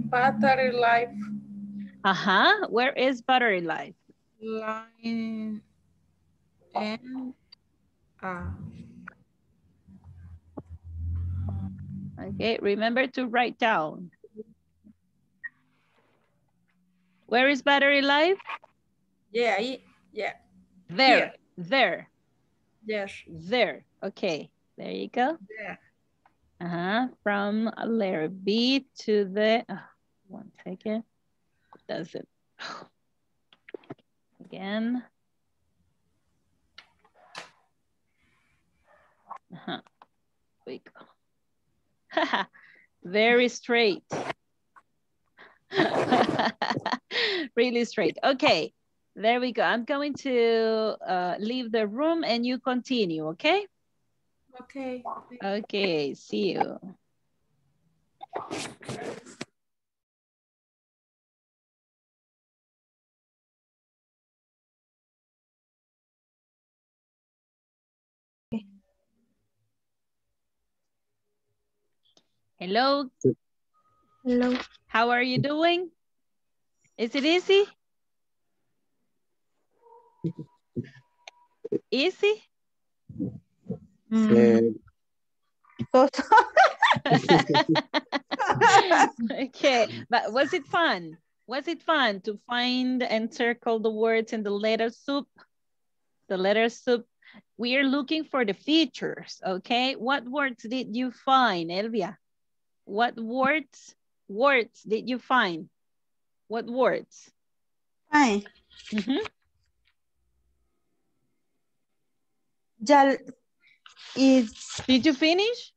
Battery life. Uh-huh. Where is battery life? Line. And. Uh, Okay, remember to write down. Where is battery life? yeah. Yeah. There, there, Yes. there. Okay, there you go. There. Uh-huh, from letter B to the, oh, one second. Does it? (sighs) Again. Uh-huh, we go. (laughs) Very straight. (laughs) really straight. Okay, there we go. I'm going to uh, leave the room and you continue, okay? Okay. Okay, see you. Hello, Hello. How are you doing? Is it easy? Easy? Eh, (laughs) okay, but was it fun? Was it fun to find and circle the words in the letter soup? The letter soup. We are looking for the features, okay? What words did you find, Elvia? What words, words did you find? What words? Fine. Mhm. Ya is Did you finish?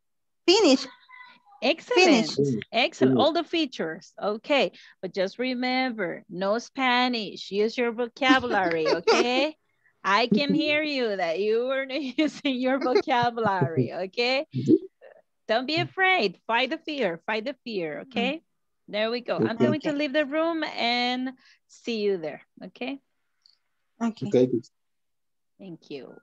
finish. Excellent. Finish. Excellent. Finish. All the features. Okay. But just remember, no Spanish. Use your vocabulary, (laughs) okay? I can hear you that you were not (laughs) using your vocabulary, okay? Don't be mm. afraid. Fight the fear. Fight the fear, mm-hmm. okay? There we go. I'm going to leave the room and see you there, okay? Okay. Okay. Thank you.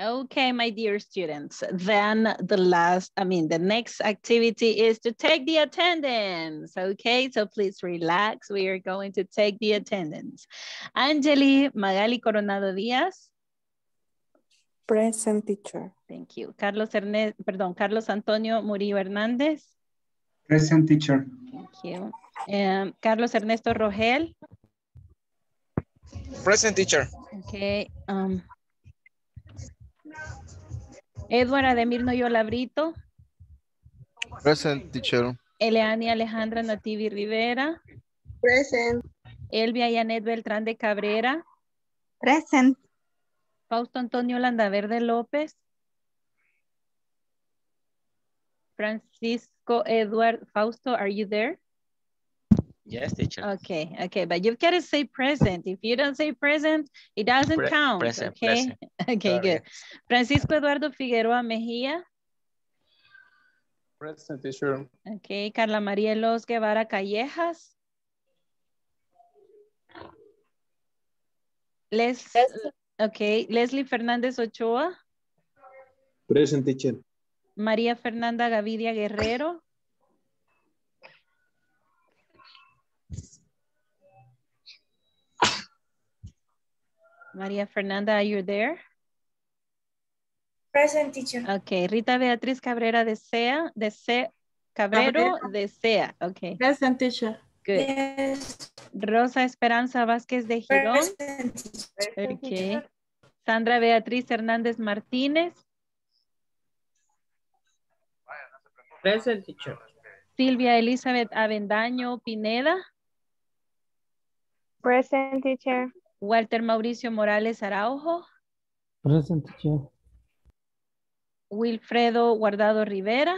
Okay, my dear students, then the last, I mean, the next activity is to take the attendance, okay? So please relax, we are going to take the attendance. Angeli Magali Coronado Díaz. Present teacher. Thank you. Carlos Ernest, perdón, Carlos Antonio Murillo Hernández. Present teacher. Thank you. Um, Carlos Ernesto Rogel. Present teacher. Okay. Um, Edward Ademir Noyola Brito. Present teacher. Eleani Alejandra Nativi Rivera. Present. Elvia Yanet Beltrán de Cabrera. Present. Fausto Antonio Landaverde López. Francisco Edward Fausto, are you there? Yes, teacher. Okay, okay, but you've got to say present. If you don't say present, it doesn't Pre- count, present, okay? present. (laughs) Okay, Sorry. good. Francisco Eduardo Figueroa Mejía. Present teacher. Okay, Carla María Los Guevara Callejas. Les, okay, Leslie Fernández Ochoa. Present teacher. María Fernanda Gavidia Guerrero. María Fernanda, are you there? Present teacher. Okay, Rita Beatriz Cabrera Desea, Desea, Cabrero Cabrera. Desea, okay, Present teacher. good. Yes. Rosa Esperanza Vázquez de Girón, Present teacher. okay. Sandra Beatriz Hernández Martínez, Present teacher. Silvia Elizabeth Avendaño Pineda, Present teacher. Walter Mauricio Morales Araujo, Present teacher. Wilfredo Guardado Rivera,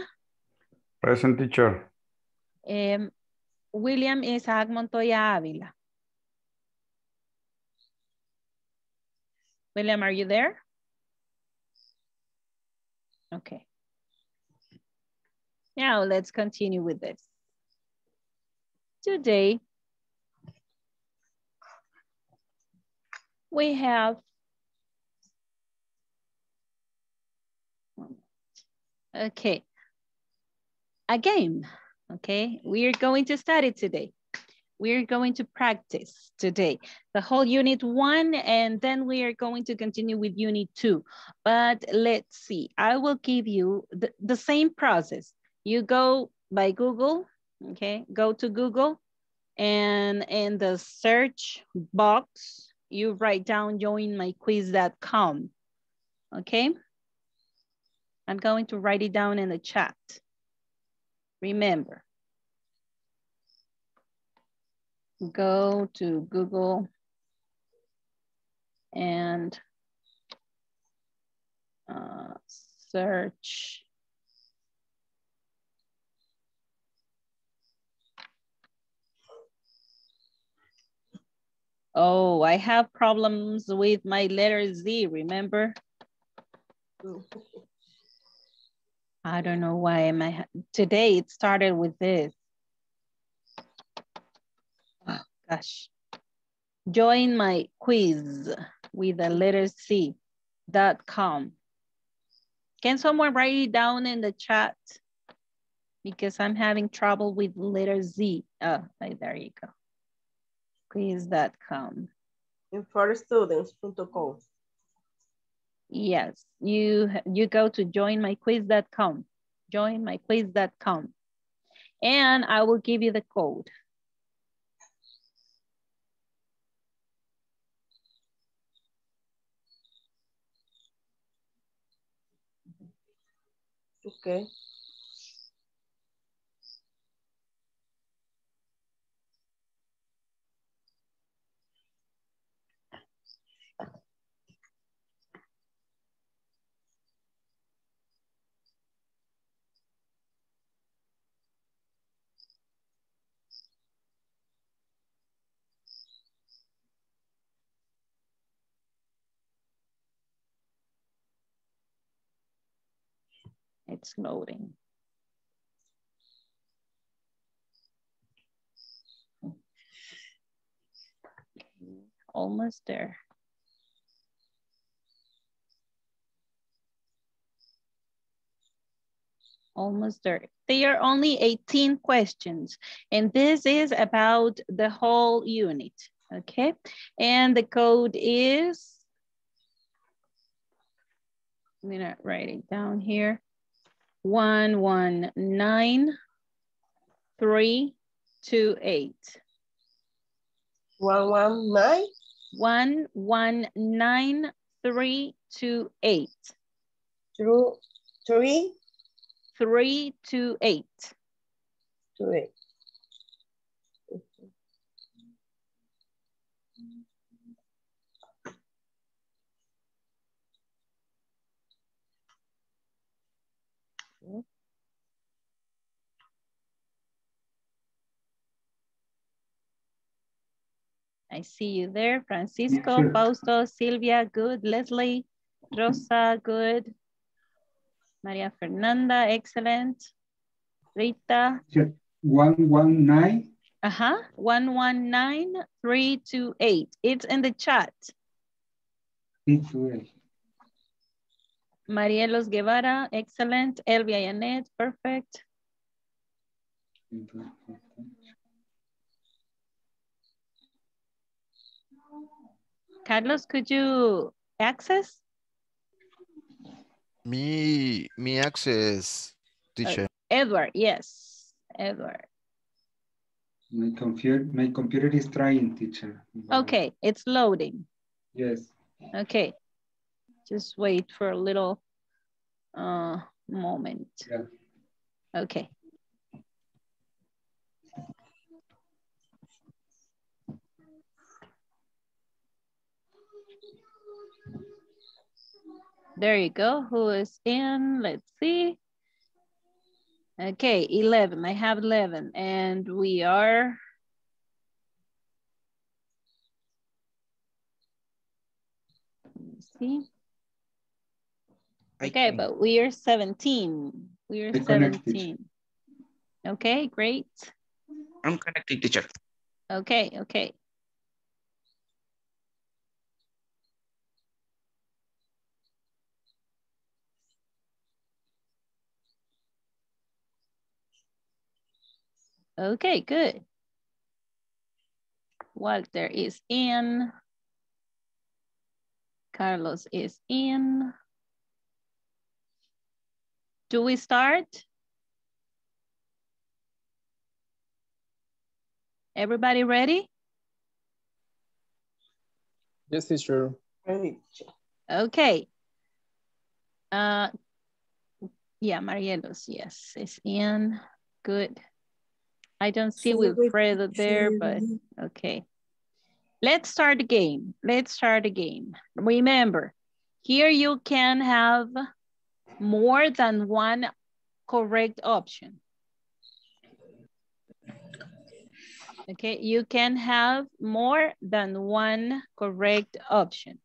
Present teacher. em, William Isaac Montoya Ávila. William, are you there? Okay. Now let's continue with this. Today, we have okay. A game okay? We are going to study today. We're going to practice today. The whole unit one and then we are going to continue with unit two. But let's see. I will give you the, the same process. You go by google okay? Go to google and in the search box you write down joinmyquiz.com okay? I'm going to write it down in the chat. Remember go to Google and uh, search Oh, I have problems with my letter Z, remember? (laughs) I don't know why am I, today it started with this. Ah, gosh. Join my quiz with the letter C dot com. Can someone write it down in the chat? Because I'm having trouble with letter Z. Oh, there you go. Quiz.com. Inforstudents.com. Yes, you you go to joinmyquiz.com. Joinmyquiz.com. And I will give you the code. Okay. It's loading. Almost there. Almost there. They are only 18 questions, and this is about the whole unit, okay? And the code is, I'm gonna write it down here one one nine three two eight. One one nine. One one nine three two eight. Through three. Three two eight. Two eight. I see you there. Francisco, Fausto, Silvia, good. Leslie, Rosa, good. Maria Fernanda, excellent. Rita. One one nine. Uh-huh. One one nine three two eight. It's in the chat. Two eight. Marielos Guevara, excellent. Elvia Yanet, perfect. Carlos, could you access? Me, me access, teacher. Uh, Edward, yes, Edward. My computer, my computer is trying, teacher. Okay, it's loading. Yes. Okay, just wait for a little uh, moment. Yeah. Okay. There you go. Who is in? Let's see. Okay, 11. I have 11. And we are... Let's see. Okay, but we are 17. We are I connected. 17. Okay, great. I'm connected, teacher. Okay, okay. Okay, good. Walter is in. Carlos is in. Do we start? Everybody ready? Yes, teacher. Ready. Okay. Uh, yeah, Marielos, yes, is in. Good. I don't see Wilfredo there, but okay. Let's start the game. Let's start the game. Remember, here you can have more than one correct option. Okay, you can have more than one correct option.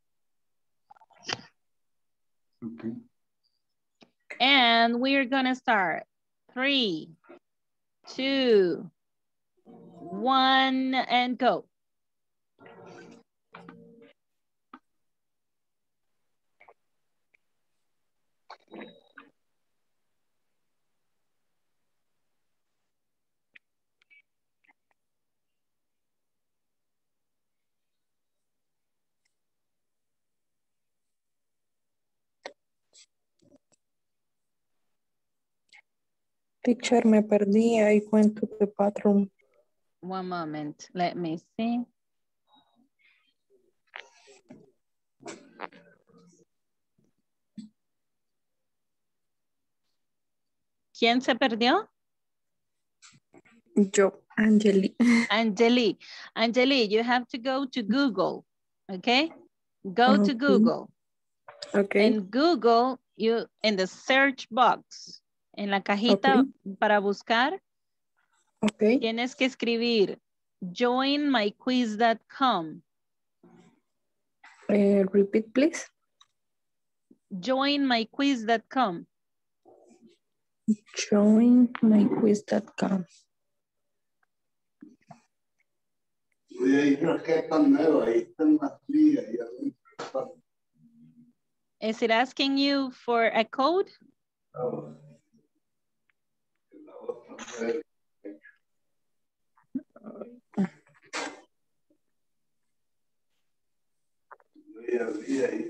Okay. And we're gonna start. Three, two, one, and go. Teacher, me perdí. I went to the bathroom. One moment, let me see. ¿Quién se perdió? Yo, Angeli. (laughs) Angeli. Angeli, you have to go to Google, okay? Go to Google. Okay. En Google, you in the search box, en la cajita para buscar, Okay. tienes que escribir joinmyquiz.com. Eh, repeat, please. Joinmyquiz.com. Join myquiz.com. Oye, ahí no es que es tan nuevo, ahí está más fría. ahí adentro. Is it asking you for a code?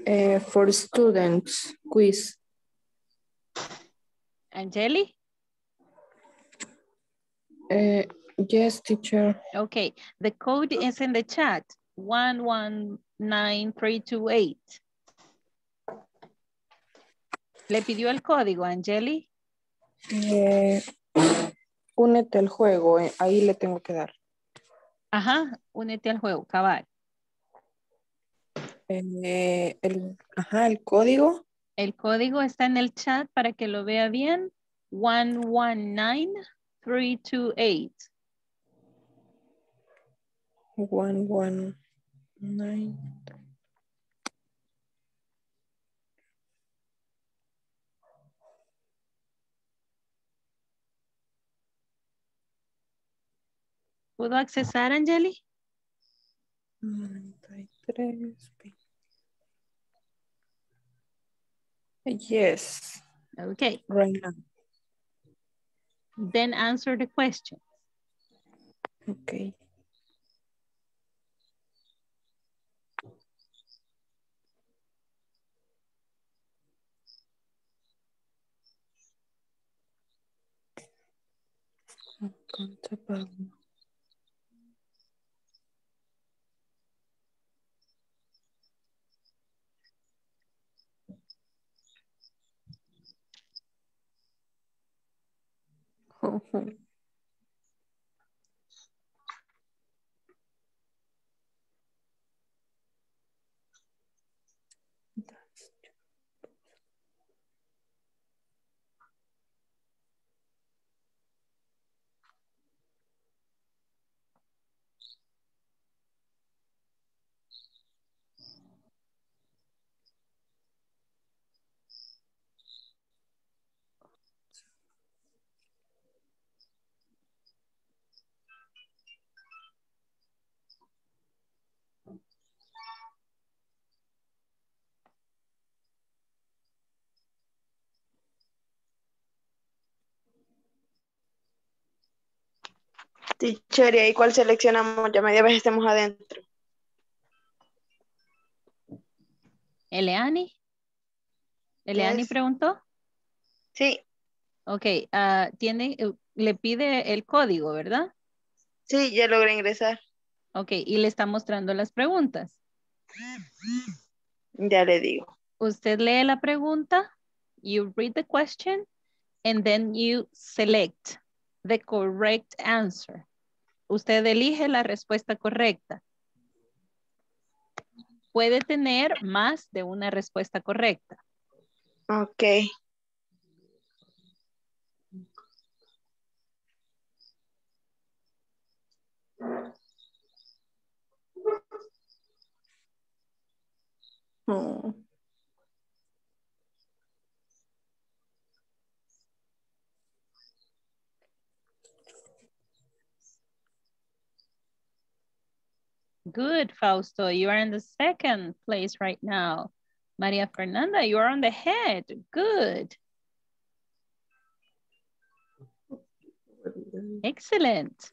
Eh, for students, quiz. Angeli? Eh, yes, teacher. Okay, the code is in the chat, 119328. ¿Le pidió el código, Angeli? Eh, únete al juego, eh, ahí le tengo que dar. Ajá, únete al juego, cabal. Eh, el, ajá, el código. El código está en el chat para que lo vea bien. 119328. One, one, nine. ¿Pudo accesar, Angeli? 93. Yes, Okay, right now. then answer the question. Okay. Contable. 哼 (laughs) 哼 Teacher, ¿y ahí cuál seleccionamos? Ya media vez estemos adentro. Eleani. Eleani preguntó. Sí. Ok, ah, tiene, eh, le pide el código, ¿verdad? Sí, ya logré ingresar. Ok, y le está mostrando las preguntas. Ya le digo. Usted lee la pregunta, you read the question, and then you select the correct answer. Usted elige la respuesta correcta. Puede tener más de una respuesta correcta. Ok. Oh. Good, Fausto. You are in the second place right now. Maria Fernanda, you are on the head. Good. Excellent.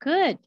Good.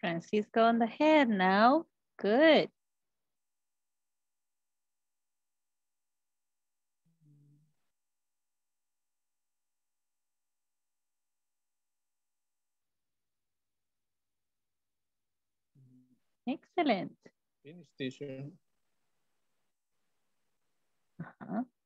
Francisco on the head now. Good. Excellent. Finish, teacher. Ajá. Uh-huh.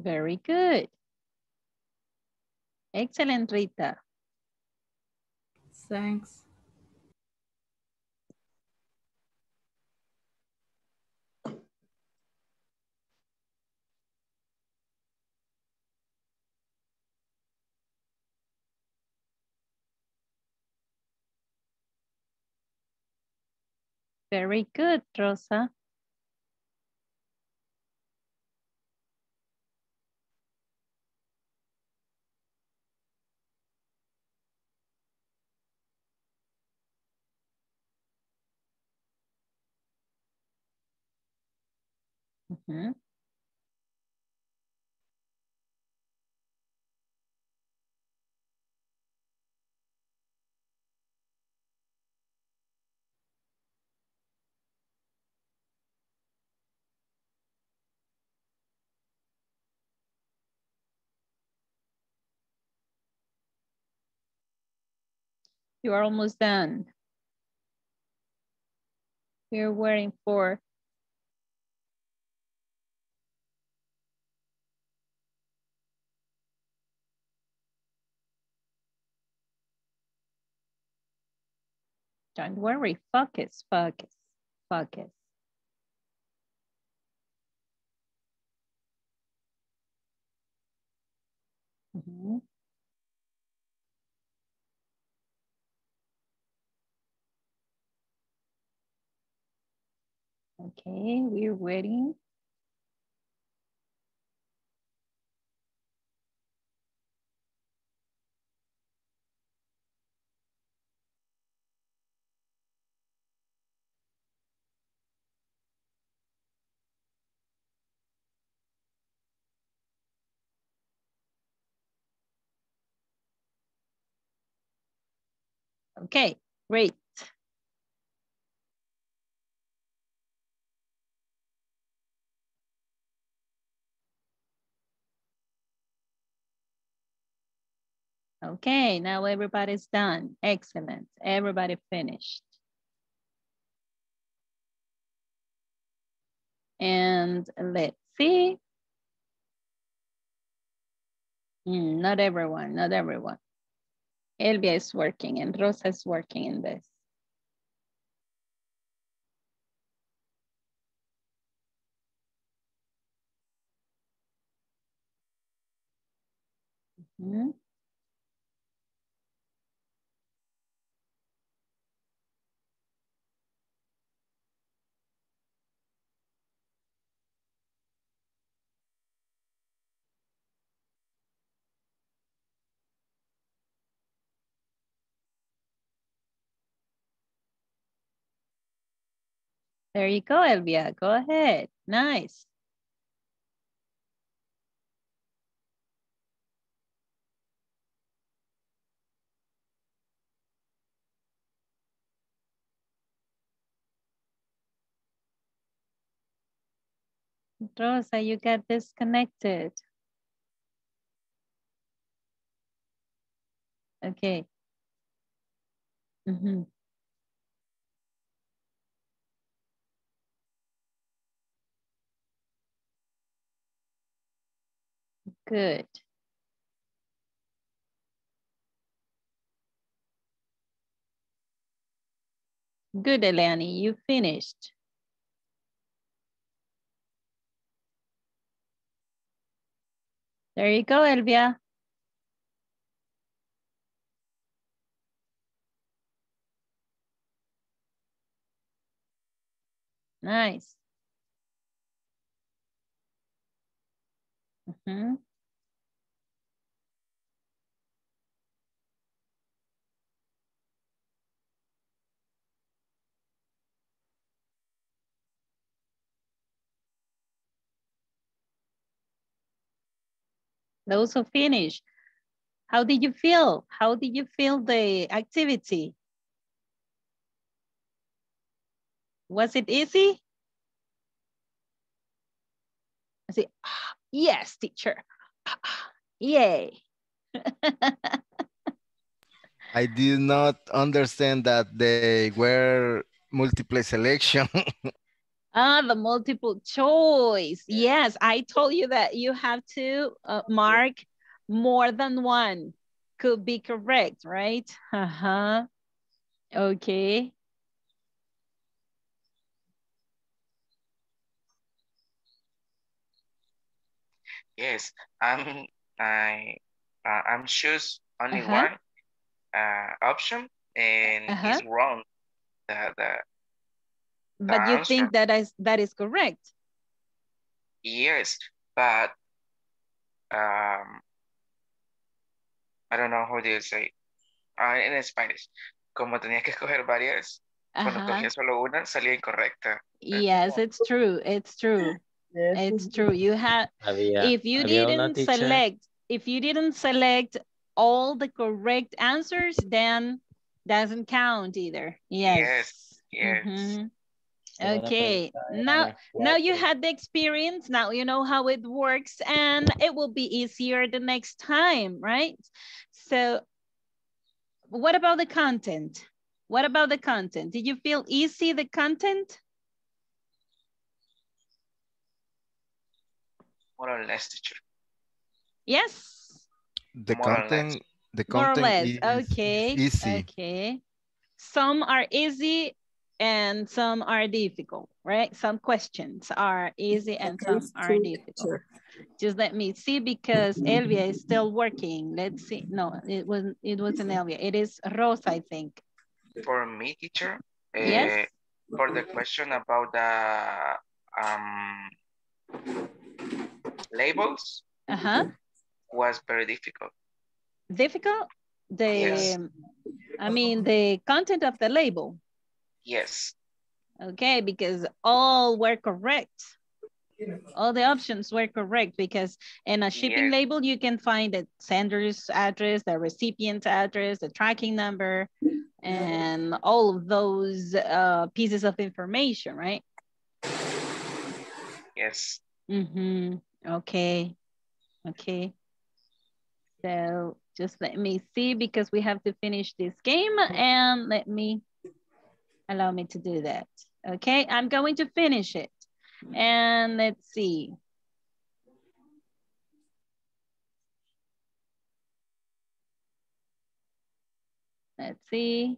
Very good. Excellent, Rita. Thanks. Very good, Rosa. Ujú. You are almost done. We're waiting for Don't worry, focus, focus, focus. Ujú. Okay, we're waiting. Okay, great. Okay, now everybody's done. Excellent. Everybody finished. And let's see. Mm, not everyone, not everyone. Elvia is working and Rosa is working in this. Mhm. There you go, Elvia. Go ahead. Nice. Rosa, you got disconnected. Okay. Mhm. Good. Good, Eliani. You finished. There you go, Elvia. Nice. Mhm. Those who finished, how did you feel? How did you feel the activity? Was it easy? I say, "Ah, yes, teacher. Ah, Yay. (laughs) I did not understand that they were multiple selection. (laughs) Ah, the multiple choice. Yes, I told you that you have to uh, mark more than one. Could be correct, right? Uh-huh. Okay. Yes, I'm I uh, I'm choose only Uh-huh. one uh, option and Uh-huh. it's wrong. The the But you answer. think that is that is correct. Yes, but um, I don't know how do you say. Ah, en Spanish. Como tenía que escoger varias, cuando Ajá. cogía solo una, salía incorrecta. Yes, it's true. It's true. It's true. You have if you didn't select if you didn't select all the correct answers, then doesn't count either. Yes. Yes, yes. Toda la Okay. Now now you had the experience. Now you know how it works and it will be easier the next time, right? So what about the content? What about the content? Did you feel easy the content? More or less, teacher. Yes. The More or less. content, the More or content less. is Okay. easy. Okay. Some are easy and some are difficult, right? Some questions are easy and some are difficult. Just let me see because Elvia is still working. Let's see. No, it wasn't it wasn't Elvia. It is Rosa, I think. For me, teacher, Yes. eh, for the question about the um, labels Uh-huh. was very difficult. Difficult? The Yes. I mean the content of the label. Yes, Okay, because all were correct. All the options were correct because in a shipping Yes. label, you can find the sender's address, the recipient's address, the tracking number, and all of those uh, pieces of information, right? yes. Mm-hmm. Okay. Okay. So just let me see because we have to finish this game and let me allow me to do that. Okay, I'm going to finish it. And let's see. Let's see.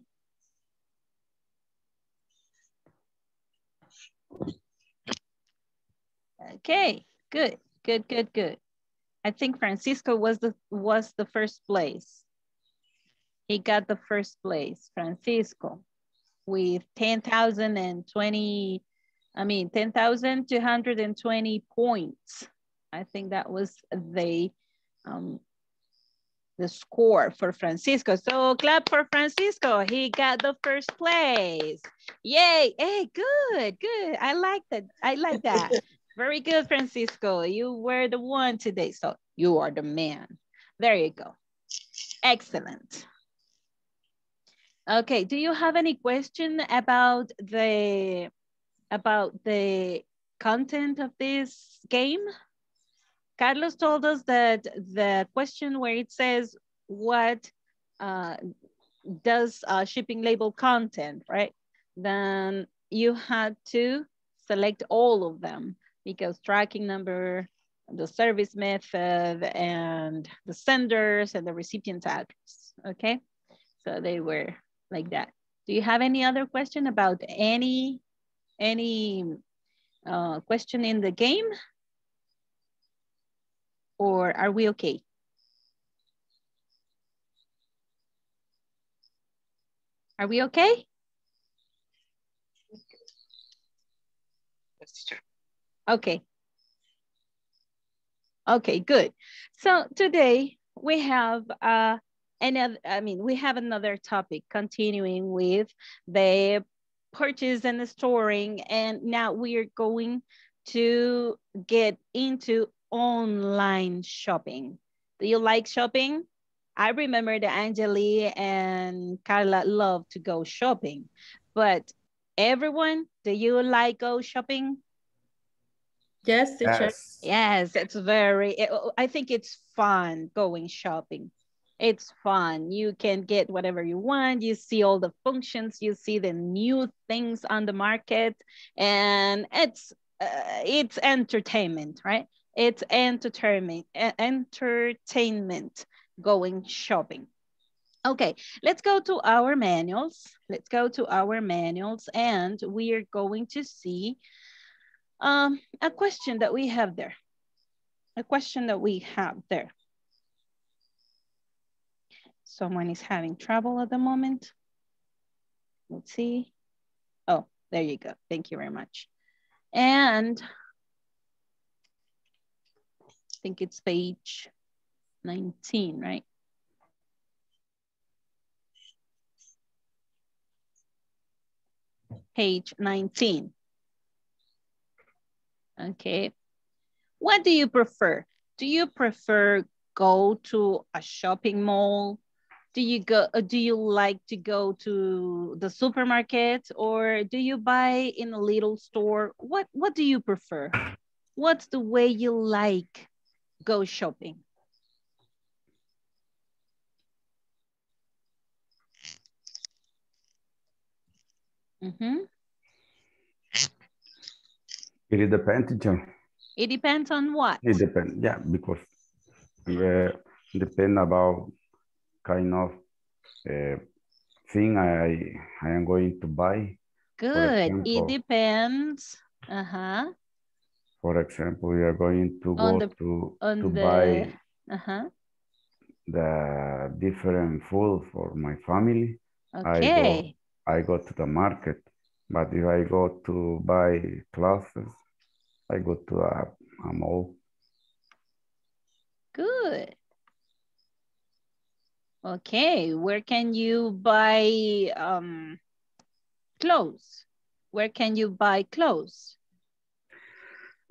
Okay, good, good, good, good. I think Francisco was the was the first place. He got the first place, Francisco, with 10,020, I mean, 10,220 points. I think that was the um, the score for Francisco. So clap for Francisco. He got the first place. Yay. Hey, good, good. I like that. I like that. (laughs) Very good, Francisco. You were the one today. So you are the man. There you go. Excellent. Okay, do you have any question about the about the content of this game? Carlos told us that the question where it says what uh, does uh, shipping label content, right? Then you had to select all of them because tracking number, the service method, and the senders and the recipient's address, okay? So they were like that. Do you have any other question about any, any uh, question in the game? Or are we okay? Are we okay? Okay. Okay, good. So today we have uh, another, uh, I mean, we have another topic continuing with the purchase and the storing. And now we are going to get into online shopping. Do you like shopping? I remember that Angeli and Carla love to go shopping, but everyone, do you like go shopping? Yes, teacher. Yes. Yes, it's very, it- I think it's fun going shopping. It's fun. You can get whatever you want. You see all the functions. You see the new things on the market and it's, uh, it's entertainment, right? It's entertainment, entertainment going shopping. Okay, let's go to our manuals. Let's go to our manuals and we are going to see um, a question that we have there. A question that we have there. Someone is having trouble at the moment. Let's see. Oh, There you go. Thank you very much. And I think it's page 19, right? Page 19. Okay. What do you prefer? Do you prefer go to a shopping mall? Do you go uh, do you like to go to the supermarket or do you buy in a little store? What what do you prefer? What's the way you like go shopping? Mhm. It depends, teacher. It depends on what? It depends, yeah, because uh, depend about kind of uh, thing I I am going to buy. Good. example- it depends. Uh-huh. For example, we are going to On go the- to to the- buy Uh-huh. the different food for my family. I go Okay. I go to the market, but if I go to buy clothes, I go to a, a mall. Good. Okay, where can you buy um, clothes? Where can you buy clothes?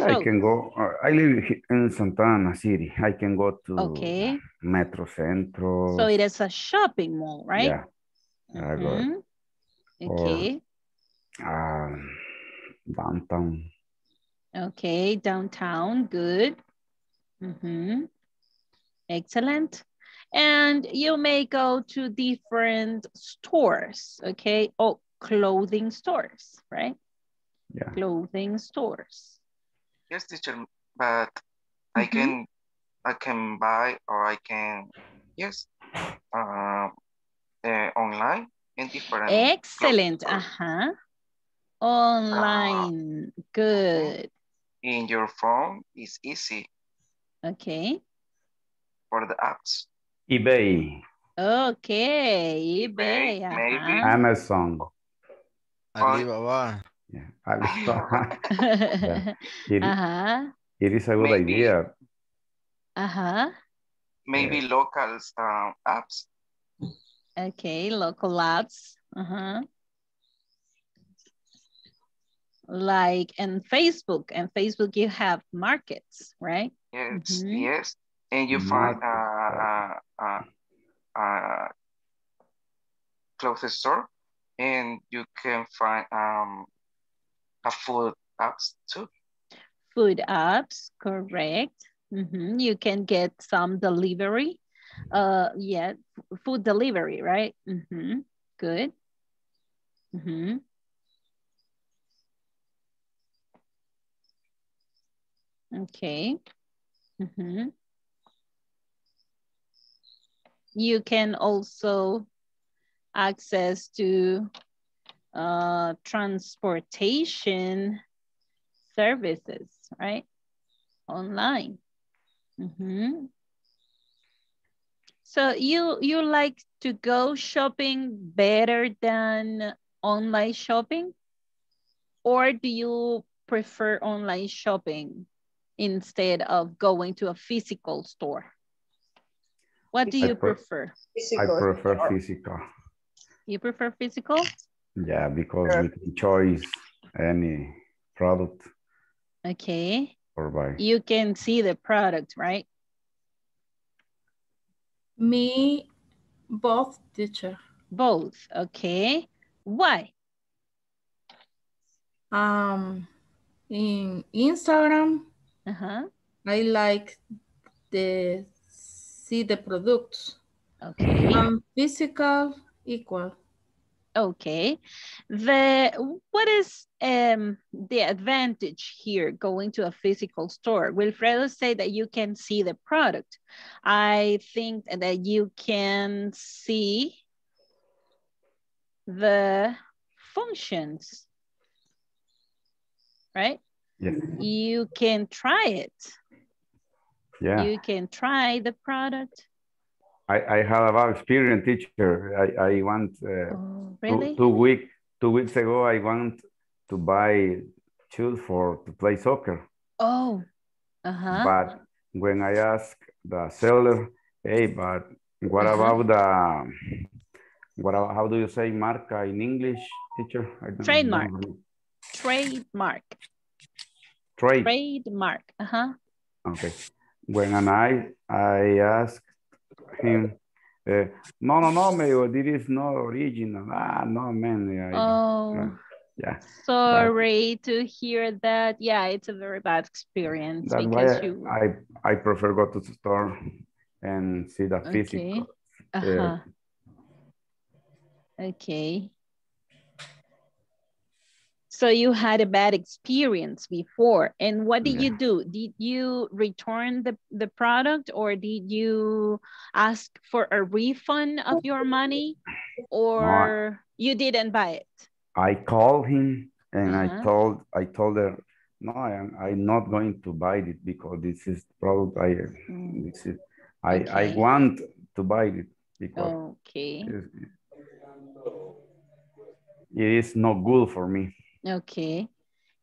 I can go. uh, I live in Santa Ana City. I can go to Okay, Metro Centro. so it is a shopping mall, right? Yeah. I go Mhm. or- Okay, um, downtown. okay, downtown, good. Mm -hmm. Excellent. And you may go to different stores, okay? Oh, clothing stores, right? Yeah. Clothing stores. Yes, teacher, but I Mhm. can I can buy or I can yes um uh, online in different Excellent. Uh-huh. Online. Good. in your phone is easy Okay. for the apps. eBay, Okay. eBay. maybe. ajá. Amazon. Alibaba. Yeah. Alibaba. (laughs) Yeah. It, Ajá. it is a good Maybe. idea. Ajá. Maybe local um, apps. Okay. Local apps. Uh-huh. Like in Facebook. And Facebook you have markets, right? Yes, Mhm. yes. And you find Market, a uh, uh, clothes store and you can find um a food apps too. Food apps, correct. Mhm, You can get some delivery. Uh, yeah, food delivery, right? Mhm, Good. Mhm. Okay. Mhm. You can also access to uh, transportation services, right? Online. Mhm. So you you like to go shopping better than online shopping? Or do you prefer online shopping instead of going to a physical store? What do I you pre- prefer? I prefer physical. You prefer physical? Yeah, because we can choose any product Okay. or buy. You can see the product, right? Me, both teacher. Both, okay. Why? Um, in Instagram, Uh-huh. I like the see the products. Okay. Um, physical equal. Okay. The what is um the advantage here going to a physical store? Wilfredo say that you can see the product. I think that you can see the functions, right? Yes. You can try it. Yeah. You can try the product. I, I had a bad experience, teacher. I, I went uh, Oh, two, really? two week two weeks ago. I went to buy shoes for to play soccer. Oh, uh-huh. But when I ask the seller, hey, but what Uh-huh. about the, what, how do you say marca in English, teacher? I don't Trademark. remember. Trademark. Trade. Trademark. Uh-huh. Okay. When and I, I asked him, uh, no, no, no, me digo, this is not original. Ah, no, man. I- Oh. uh, yeah. Sorry to hear that. Yeah, it's a very bad experience That's because I, you I, I prefer go to the store and see the Okay. physical. uh, Uh-huh. Okay. So you had a bad experience before. And what did you do? Did you return the, the product or did you ask for a refund of your money or you didn't buy it? I called him and Uh-huh. I told I told her, no, I am I'm not going to buy it because this is product I this is I I Mm. Want to buy it because Okay. it it is not good for me. Okay.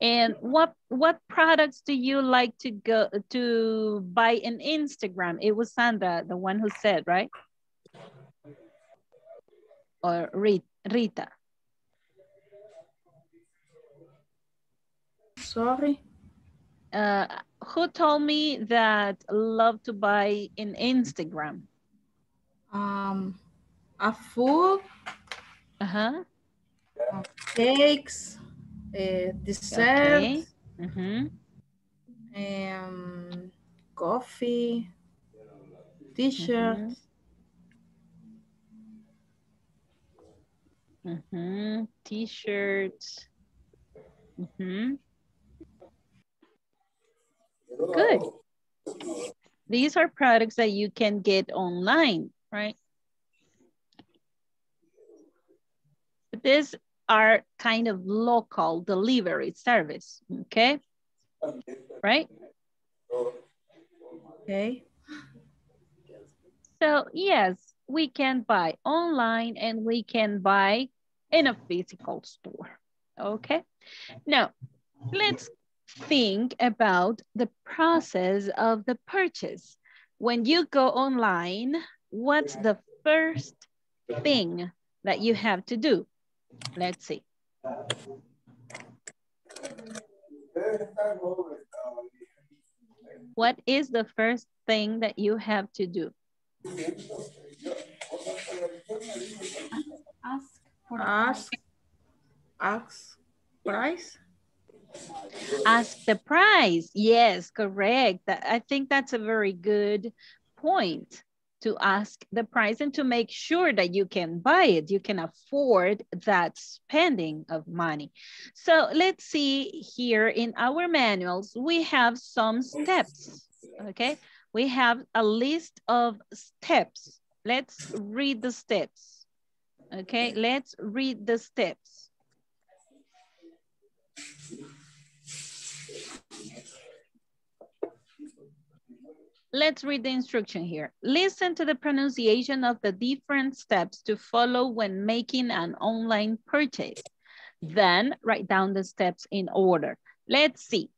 And what what products do you like to go to buy in Instagram? It was Sandra, the one who said, right? Or Ri- Rita. Sorry. Uh, who told me that love to buy in Instagram? Um, a food, Uh-huh. cakes, uh, dessert, Okay. Mm-hmm. um, coffee, t-shirts. Mm-hmm. T-shirts. Mm-hmm. Good. These are products that you can get online, right? But these are kind of local delivery service, okay? Right? Okay. So yes, we can buy online and we can buy in a physical store, okay? Now, let's think about the process of the purchase. When you go online, what's the first thing that you have to do? Let's see. What is the first thing that you have to do? Ask for ask, ask price. Ask the price. Yes, correct. I think that's a very good point to ask the price and to make sure that you can buy it. You can afford that spending of money. So let's see here in our manuals, we have some steps, okay? We have a list of steps. Let's read the steps, okay? Let's read the steps. Let's read the instruction here. Listen to the pronunciation of the different steps to follow when making an online purchase. Then write down the steps in order. Let's see.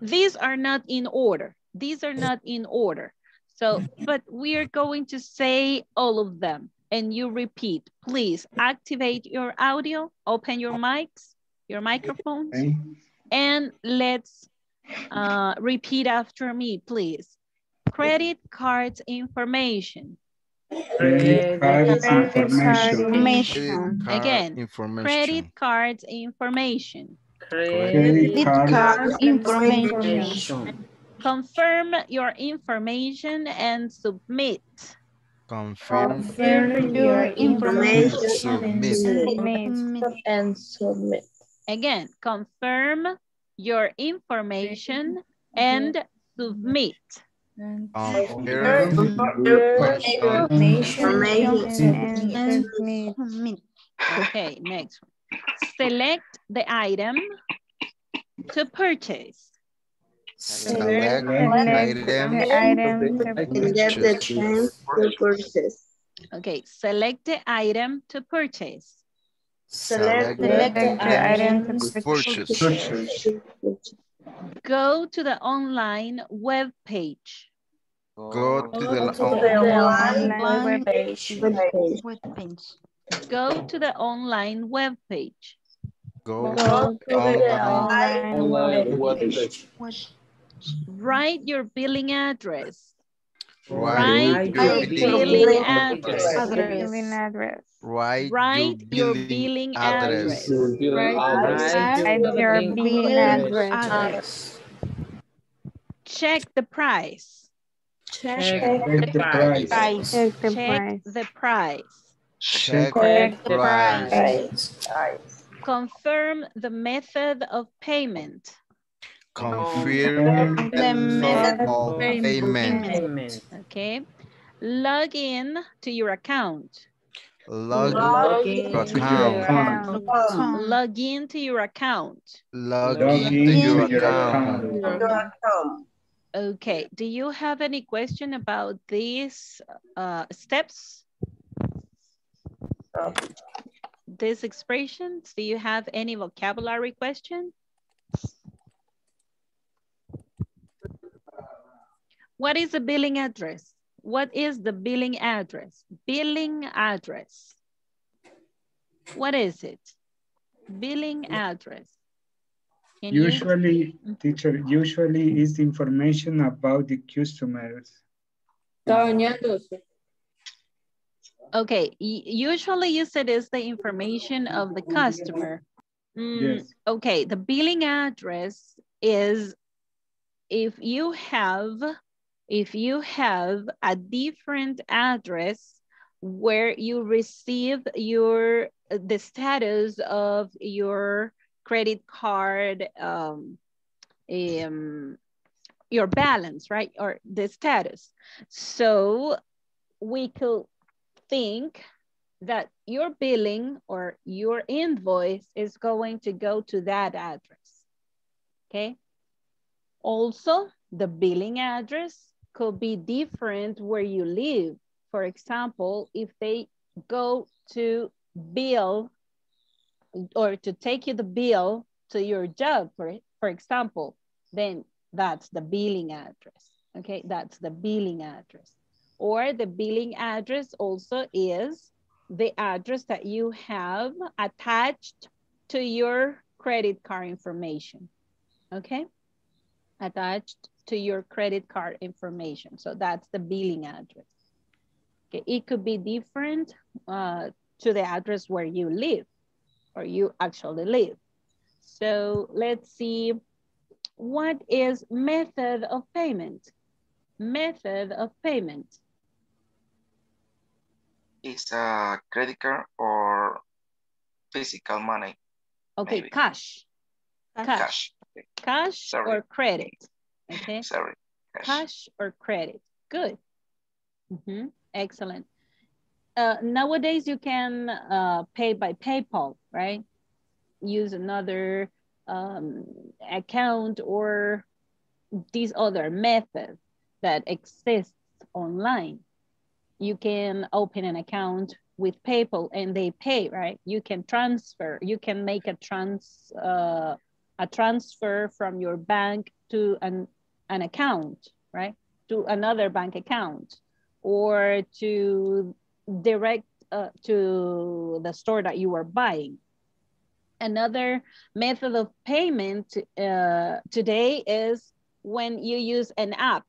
These are not in order. These are not in order. So, but we are going to say all of them and you repeat. Please activate your audio, open your mics, your microphones, and let's uh, repeat after me, please. Credit cards information. Credit cards information. Credit card Again, credit cards information. Credit card information. Confirm your information and submit. Confirm. Confirm your information Submit. and submit. Again, confirm your um, information and submit. Okay, (laughs) next. Select the item to purchase. Select Select item. the item And get the chance to purchase. Okay, select the item to purchase. Select Select the the item item to to purchase. Go to the online web page. Go to the to the online online web page. Go to the online web page. Go Go to the online online web page. Write your billing address. Write Write your your billing billing address. address. Billing. Write Write your your billing billing address. address. Write your billing address. Check the price. Check the price. Check the Check price. the price. Check Check the the price. Confirm the method of payment. Confirm The the method method of payment. Payment. Okay. Log in to your account. Log Log in in to to your account. account. Log in to your account. Log Log into into your your account. account. Okay. Do you have any question about these uh, steps? These expressions? Do you have any vocabulary question? What is the billing address? What is the billing address? Billing address. What is it? Billing address. Can you- Usually, teacher, usually is information about the customers. Okay, usually you said is the information of the customer. Mm, Yes. Okay, the billing address is if you have, if you have a different address where you receive your, the status of your credit card, um, um, your balance, right? Or the status. So we could think that your billing or your invoice is going to go to that address, okay? Also, the billing address could be different where you live. For example, if they go to bill or to take you the bill to your job, for, for example, then that's the billing address, okay? That's the billing address. Or the billing address also is the address that you have attached to your credit card information, okay? Attached to your credit card information. So that's the billing address. Okay, it could be different uh, to the address where you live or you actually live. So let's see, what is method of payment? Method of payment. Is a credit card or physical money? Okay, Maybe. cash. Cash. Cash. Okay, Cash or credit. Okay. Sorry. Cash. Cash or credit. Good. Mhm, Excellent. Uh, nowadays, you can uh, pay by PayPal, right? Use another um, account or this other method that exists online. You can open an account with PayPal and they pay, right? You can transfer, you can make a trans, uh, a transfer from your bank to an, an account, right? To another bank account or to direct uh, to the store that you are buying. Another method of payment uh, today is when you use an app.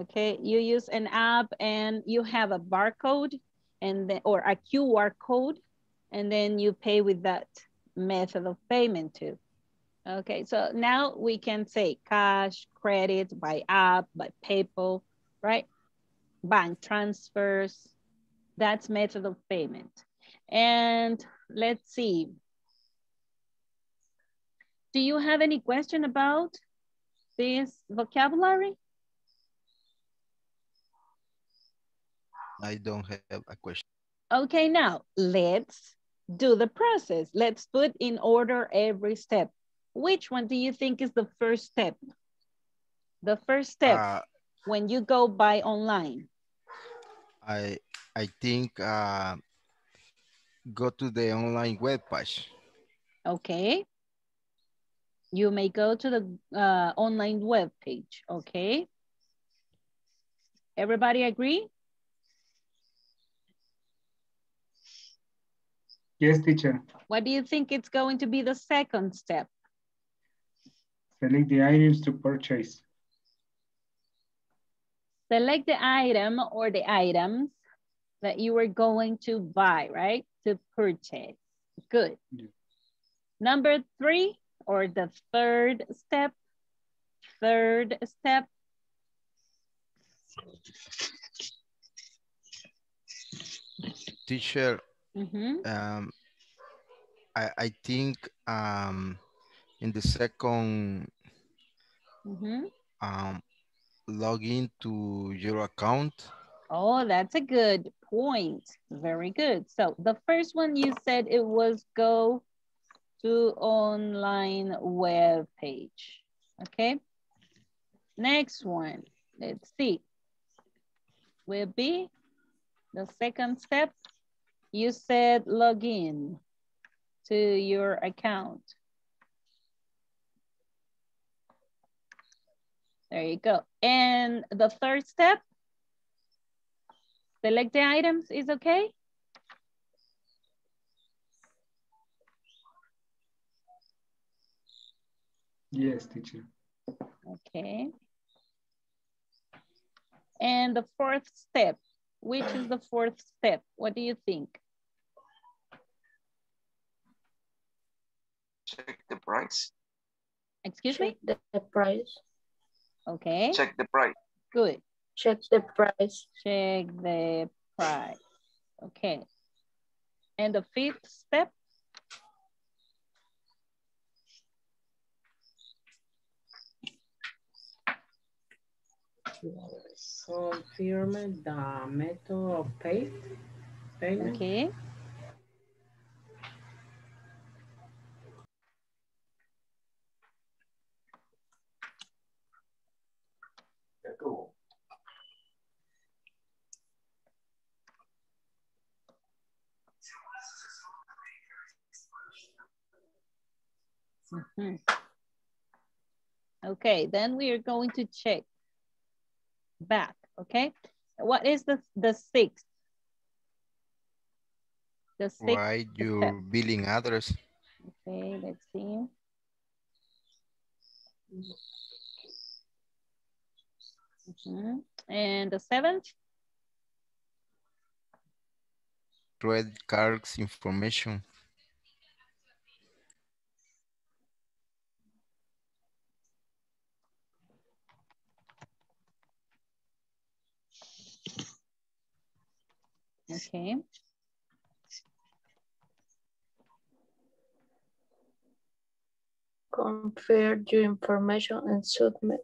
Okay, you use an app and you have a barcode and then, or a QR code, and then you pay with that method of payment too. Okay, so now we can say cash, credit, by app, by PayPal, right? Bank transfers, that's method of payment. And let's see. Do you have any question about this vocabulary? I don't have a question. Okay, now let's do the process. Let's put in order every step. Which one do you think is the first step? The first step Uh, when you go buy online. I I think uh, go to the online web page. Okay. You may go to the uh, online web page, okay? Everybody agree? Yes, teacher. What do you think it's going to be the second step? Select the items to purchase. Select the item or the items that you are going to buy, right? To purchase. Good. Number three, or the third step, third step. Teacher, Mhm. um, I, I think um, in the second Mhm. um, log into your account. Oh, that's a good point. Very good. So the first one you said it was go to online web page. Okay. Next one, let's see. Will be the second step. You said log in to your account. There you go. And the third step, select the items is okay? Yes, teacher. Okay. And the fourth step, which is the fourth step? What do you think? Check the price. Excuse me? The, the price. Okay, Check the price. good. Check the price. Check the price. Okay. And the fifth step? Confirm the method of pay. Payment. Okay. Mhm. Okay, then we are going to check back, okay? What is the, the sixth? The sixth step. your billing address. Okay, let's see. Mhm. And the seventh? Credit cards information. Okay. Confirm your information and submit.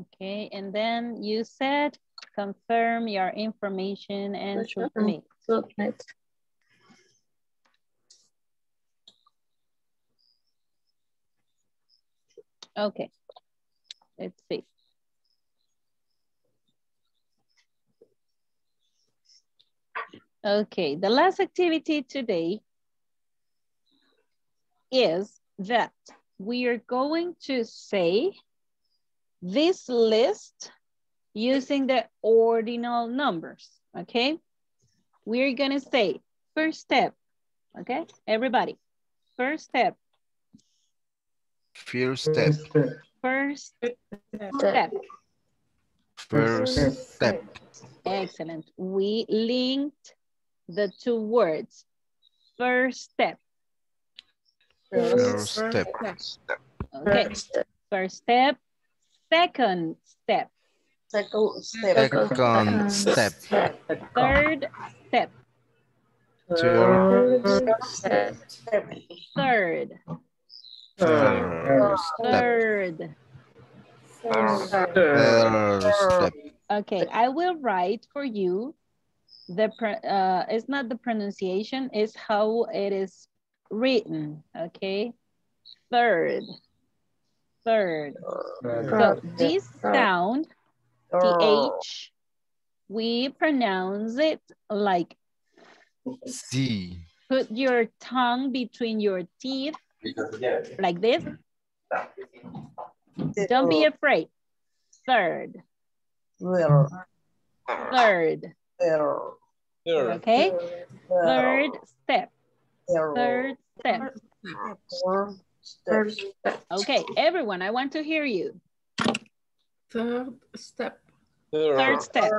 Okay, and then you said confirm your information and submit. Submit. Okay, let's see. Okay, the last activity today is that we are going to say this list using the ordinal numbers, okay? We're gonna say first step, okay? Everybody, first step, First step. first step. First step. Excellent. We linked the two words. First step. First step. Okay. First step. Second step. Second step. Second step. Third step. Third Step. Third. Third step. Third. Third step. Okay, I will write for you the, pro- uh, it's not the pronunciation, it's how it is written, okay? Third, third. So this sound, TH, we pronounce it like Sí. put your tongue between your teeth like this. Don't be afraid. Third. Third. Okay. Third step. Third step. Okay, everyone, I want to hear you. Third step. Third step.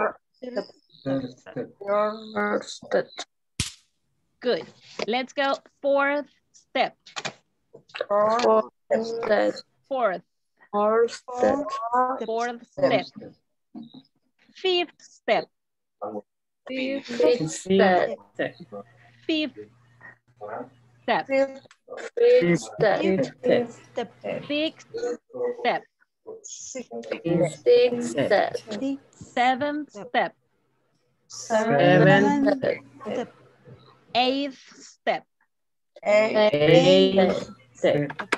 Third step. Third step. Good. Let's go fourth step. Fourth step. Fourth. Fourth step. Fourth step. Fifth step. Fifth step. Fifth step. Fifth step. Sixth step. Sixth step. Seventh step. Seventh step. Eighth step. Eighth step.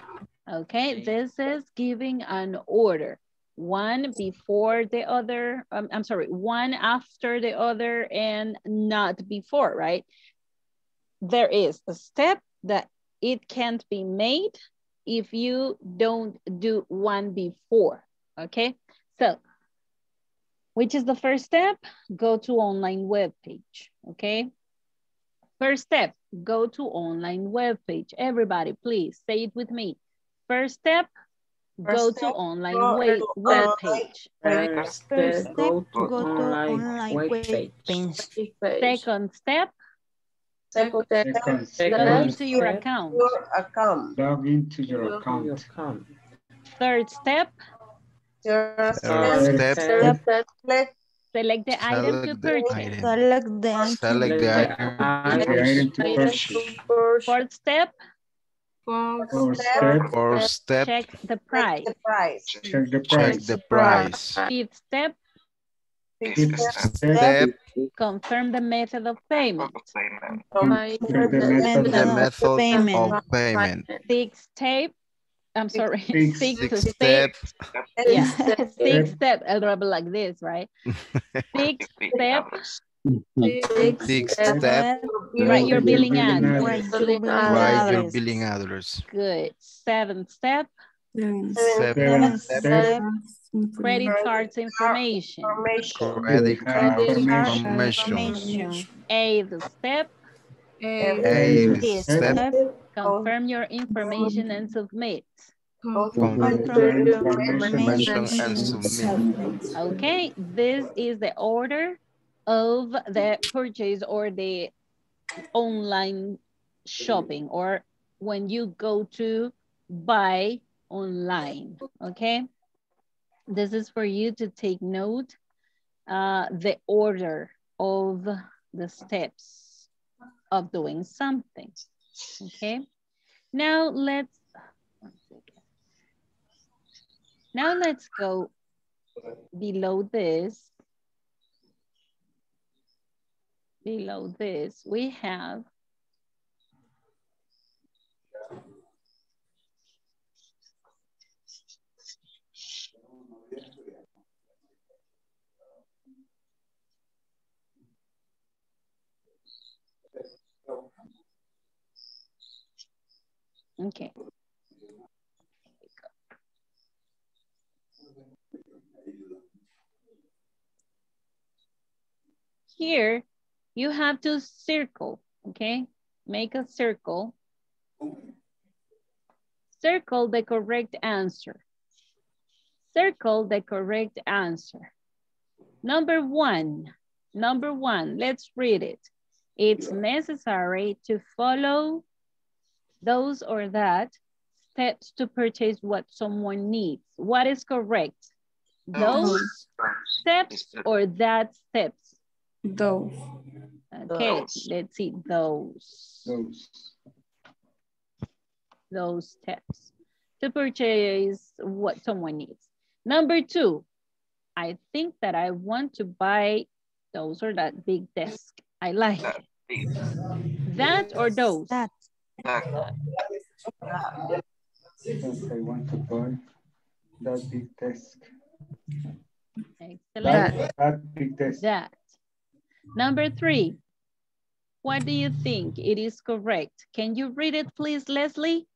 Okay, this is giving an order. One before the other, um, I'm sorry, one after the other and not before, right? There is a step that it can't be made if you don't do one before, okay? So, which is the first step? Go to online web page, okay? First step, go to online web page. Everybody, please say it with me. First step, go to online web, web page. First step, go to online web page. Second step, Second Second step, log into your account. your account. Log into your account. Third step, Third Third step, step, select select the item to select the purchase. item. Select the item. Select. The item to purchase. Fourth step, Fourth step, Fourth step, check the price. the price. check the check price. the price. Fifth step, Fifth step, Step, confirm the method of payment. confirm the method the of payment. of payment. Sixth step, I'm sorry, Sixth (laughs) sixth Sixth step, step, yeah, (laughs) sixth step, I'll rub it like this, right? (laughs) Sixth step, sixth step, write your billing billing address. Write your billing address. Good. Seventh step, Seventh Seventh step, step, credit cards information. Information. credit card information. information. Eighth step, Eighth step, confirm your information and submit. confirm your information and submit. Okay, this is the order of the purchase or the online shopping or when you go to buy online, okay? This is for you to take note, uh, the order of the steps of doing something, okay? Now let's. Now let's go below this. Below this, we have Okay. Here, you have to circle, okay? Make a circle. Circle the correct answer. Circle the correct answer. Number one, number one, let's read it. It's necessary to follow those or that steps to purchase what someone needs. What is correct? Those steps or that steps? Those. Okay, let's see, those. Those. Those steps to purchase what someone needs. Number two, I think that I want to buy those or that big desk. I like it. That or those? That. That I want to buy that big desk. Excellent. That, that big desk. That. Number three, what do you think it is correct? Can you read it please, Leslie?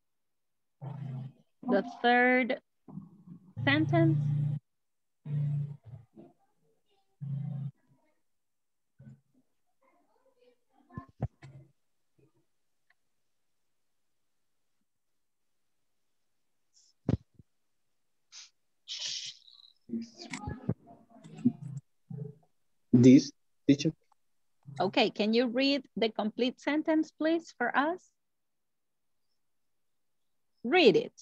The third sentence. This teacher. Okay, can you read the complete sentence, please, for us? Read it.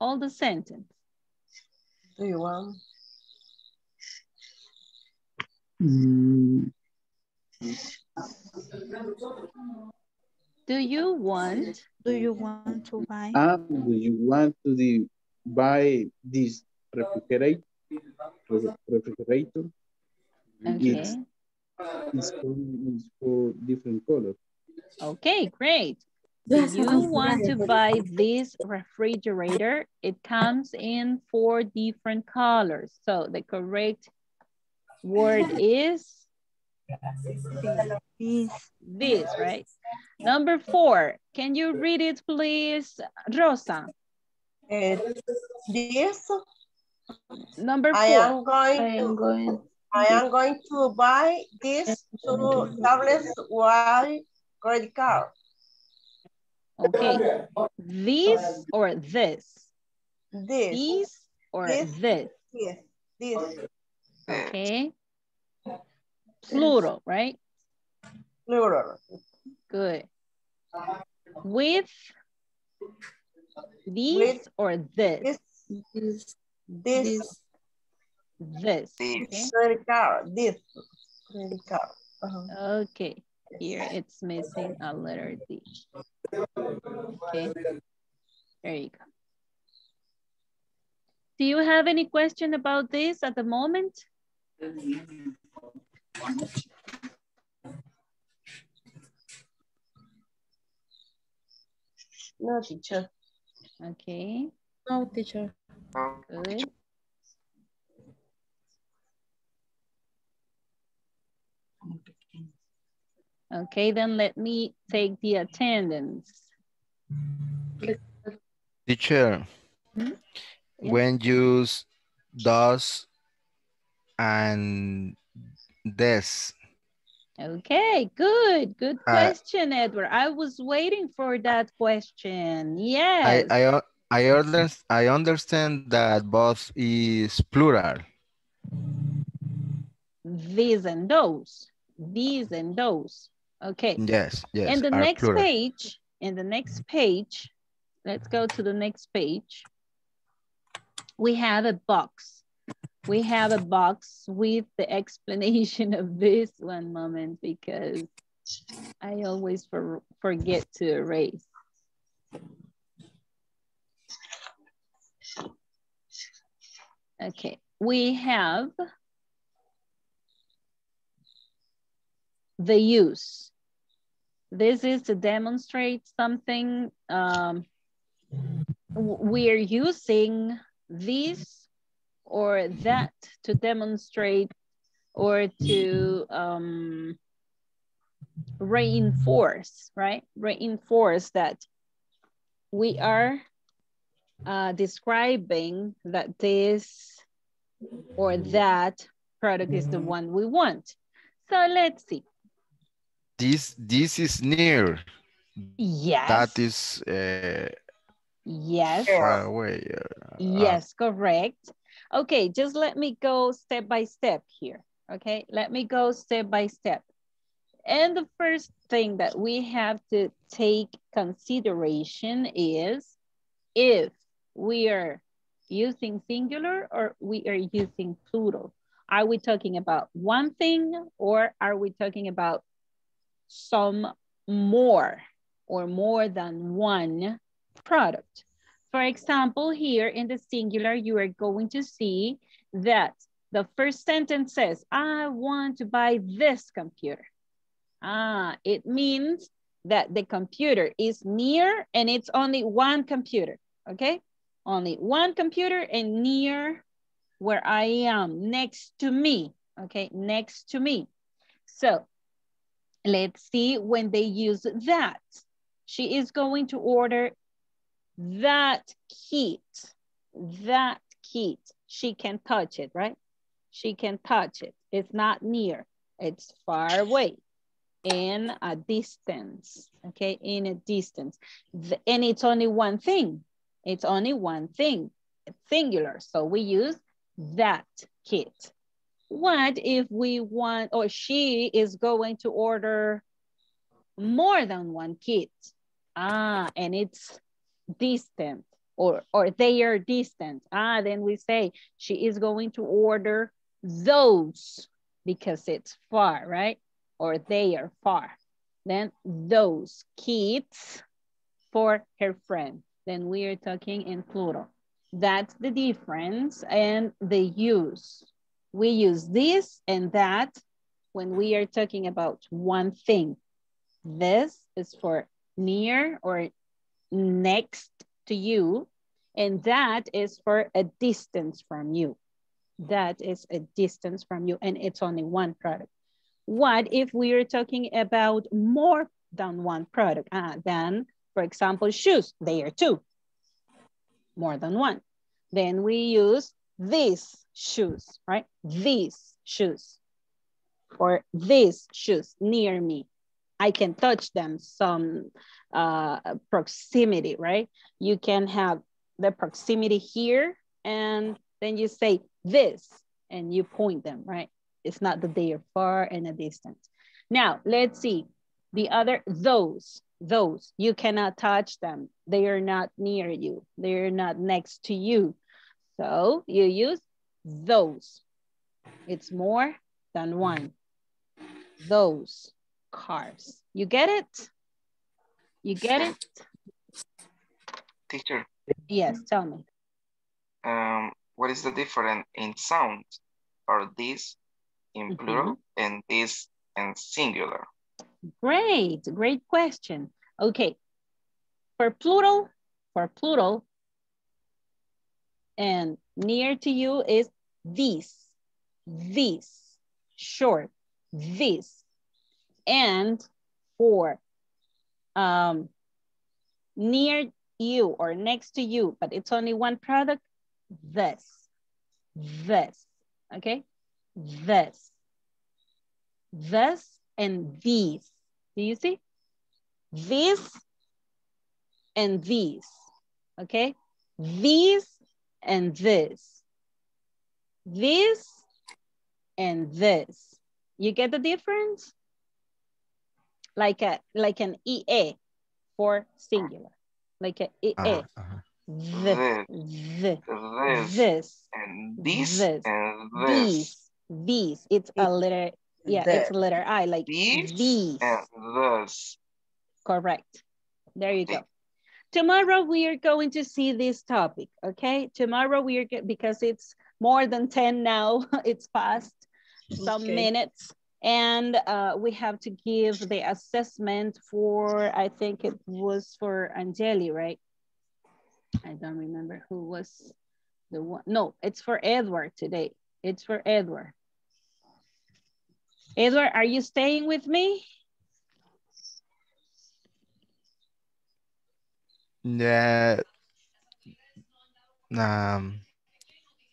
All the sentence. Do you want? Mm, Do you want? Do you want to buy? ah, do you want to the, buy this refrigerator? Refrigerator? Okay. It's, it's, for, it's for different colors. Okay, great. Do you want to buy this refrigerator? It comes in four different colors. So the correct word (laughs) is This. this, right? Number four, can you read it please, Rosa? Uh, this, Number I four. am going I am going. I am going to buy this two tablets while credit card. Okay, this or this? This, This or This. this? this, this, Okay. Plural, right? plural. Good. With these With or this? This, This. this, This. Okay. credit card, this, credit card. Uh-huh. Okay. Here it's missing a letter D. Okay. There you go. Do you have any question about this at the moment? No, teacher. Okay. No, teacher. Good. Okay, then let me take the attendance. Teacher, Hmm? Yeah. when use does and this, Okay, good, good Uh, question, Edward. I was waiting for that question. I, Yes. I, un- I, under, I understand that both is plural. These and those. These and those. Okay. Yes, yes, In the next plural. page, in the next page, let's go to the next page. We have a box. We have a box with the explanation (laughs) of this one moment because I always for, forget to erase. Okay, we have the use. This is to demonstrate something. Um, we are using this or that to demonstrate or to um, reinforce, right? Reinforce that we are uh, describing that this or that product is the one we want. So let's see. This, this is near. Yes. That is uh, Yes. far away. uh, Yes, correct. Okay, just let me go step by step here. Okay, let me go step by step. And the first thing that we have to take consideration is if we are using singular or we are using plural. Are we talking about one thing or are we talking about some more or more than one product? For example, here in the singular, you are going to see that the first sentence says, I want to buy this computer. Ah, it means that the computer is near and it's only one computer, okay? Only one computer and near where I am, next to me, okay, next to me. So let's see when they use that. She is going to order that kit, that kit. She can touch it, right? She can touch it. It's not near, it's far away in a distance, okay, in a distance. And it's only one thing. It's only one thing, it's singular. So we use that kit. What if we want, or she is going to order more than one kit? Ah, and it's distant or, or they are distant. Ah, then we say she is going to order those because it's far, right? Or they are far. Then those kits for her friend. Then we are talking in plural. That's the difference and the use. We use this and that when we are talking about one thing. This is for near or next to you, and that is for a distance from you. That is a distance from you, and it's only one product. What if we are talking about more than one product? Ah, then, for example, shoes, they are two, more than one. Then we use these shoes, right? These shoes, or these shoes near me. I can touch them some uh, proximity, right? You can have the proximity here and then you say this and you point them, right? It's not that they are far and a distance. Now, let's see. The other, those, those, you cannot touch them. They are not near you. They are not next to you. So you use those. It's more than one. Those cars. You get it? You get it? Teacher, Yes, tell me. um, what is the difference in sound? Are these in plural and this in singular? Great, great question. Okay, for plural, for plural, and near to you is these, this, short, this. And for um, near you or next to you, but it's only one product, this, this, okay? This, this, and these. Do you see? This and these, okay? These and this. This and this. You get the difference? Like a like an EA for singular. Like a EA. Uh-huh, The, the, This this, and this this, and this. these, these. It's a letter, yeah, it's a letter I, like These these. and this. Correct. There you go. Tomorrow we are going to see this topic, okay? Tomorrow we are, because it's more than 10 now, (laughs) it's past some Okay. minutes. And uh, we have to give the assessment for, I think it was for Angeli, right? I don't remember who was the one. No, it's for Edward today. It's for Edward. Edward, are you staying with me? Ya, um,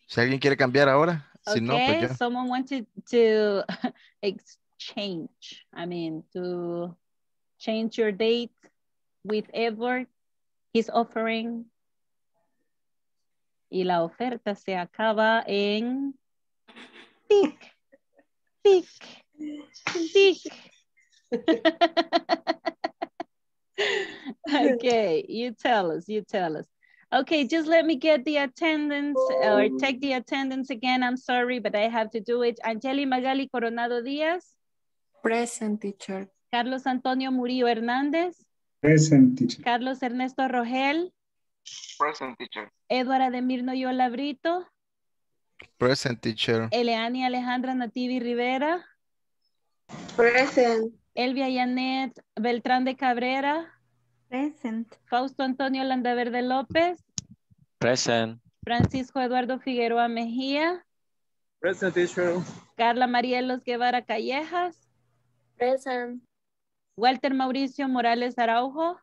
si alguien quiere cambiar ahora, si no, pues Okay, yo. someone wanted to (laughs) exchange, I mean, to change your date with Edward. He's offering. Y la oferta se acaba en tic, tic, tic. (laughs) (laughs) (laughs) okay, you tell us, you tell us. Okay, just let me get the attendance or oh. take the attendance again. I'm sorry, but I have to do it. Angeli Magali Coronado Díaz. Present teacher. Carlos Antonio Murillo Hernández. Present teacher. Carlos Ernesto Rogel. Present teacher. Edward Ademir Noyola Brito. Present teacher. Eleani Alejandra Nativi Rivera. Present. Elvia Yanet Beltrán de Cabrera. Present. Fausto Antonio Landaverde López. Present. Francisco Eduardo Figueroa Mejía. Present teacher. Carla Marielos Guevara Callejas. Present. Walter Mauricio Morales Araujo.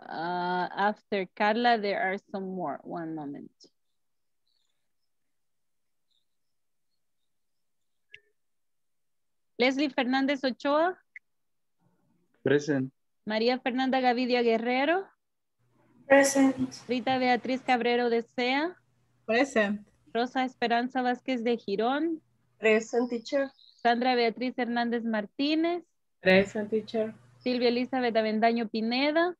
Uh, after Carla, there are some more. One moment. Leslie Fernández Ochoa. Present. María Fernanda Gavidia Guerrero. Present. Rita Beatriz Cabrero de Sea. Present. Rosa Esperanza Vázquez de Girón. Present teacher. Sandra Beatriz Hernández Martínez. Present teacher. Silvia Elizabeth Avendaño Pineda.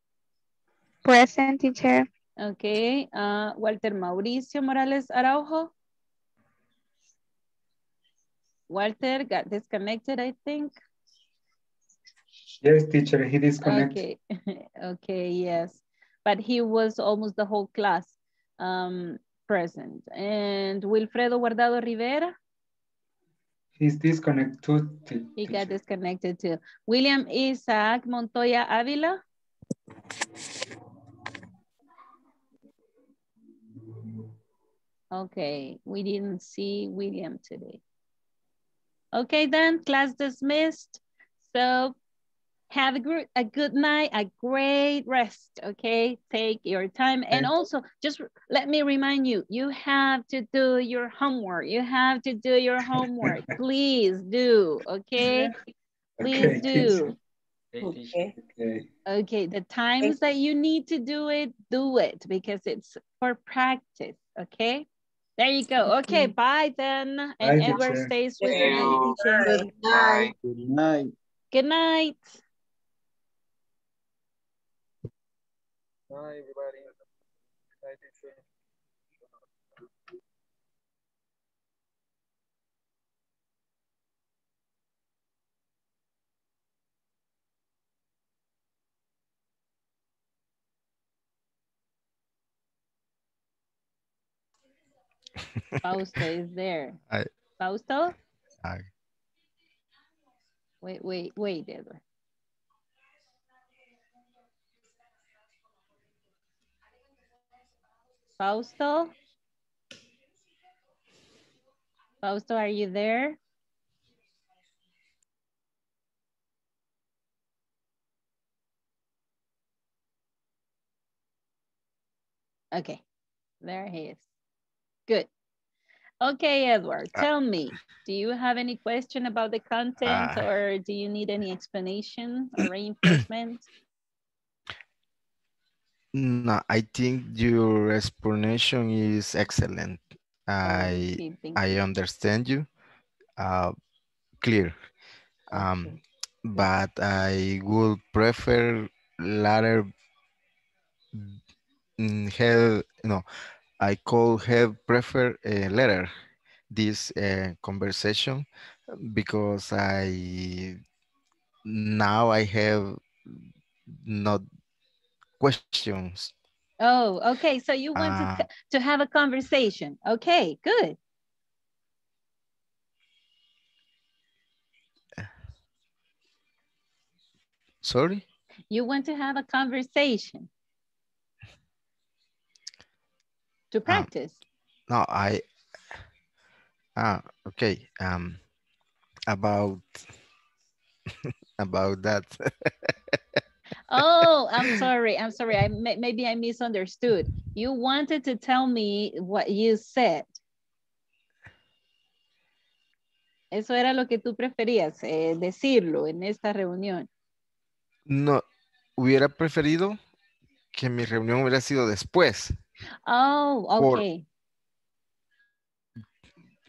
Present teacher. Ok. ah, Walter Mauricio Morales Araujo. Walter got disconnected, I think. Yes, teacher, he disconnected. Okay. (laughs) okay, yes. But he was almost the whole class um, present. And Wilfredo Guardado Rivera, He's disconnected he got disconnected too. William Isaac Montoya Avila. Okay, we didn't see William today. Okay, then class dismissed. So have a, gr- a good night, a great rest, okay? Take your time. And also, just let me remind you, you have to do your homework. You have to do your homework. (laughs) Please do, okay? Please Okay, do. Okay. Okay. Okay, the times that you need to do it, do it because it's for practice, okay? There you go. Okay, bye then. And Bye, Edward teacher. stays with Thank you. Good night. Good night. Good night. Bye, everybody. Fausto is there. (laughs) I- Fausto? I, Wait, wait, wait, Edward. Fausto? Fausto, are you there? Okay, there he is. Okay, Edward, Uh, tell me, do you have any question about the content Uh, or do you need any explanation or (clears throat) reinforcement? no, I think your explanation is excellent. I Okay, I understand you. Uh, clear. Um, but I would prefer latter mm, have no, I could have prefer a letter this uh, conversation because I now I have not questions. Oh, okay, so you want Uh, c- to have a conversation. Okay, good. Sorry? You want to have a conversation. To practice. No, I ah okay. Um about (laughs) about that. Oh, I'm (laughs) sorry. I'm sorry. I may- maybe I misunderstood. You wanted to tell me what you said. Eso era lo que tú preferías eh, decirlo en esta reunión. No, hubiera preferido que mi reunión hubiera sido después. Oh, okay.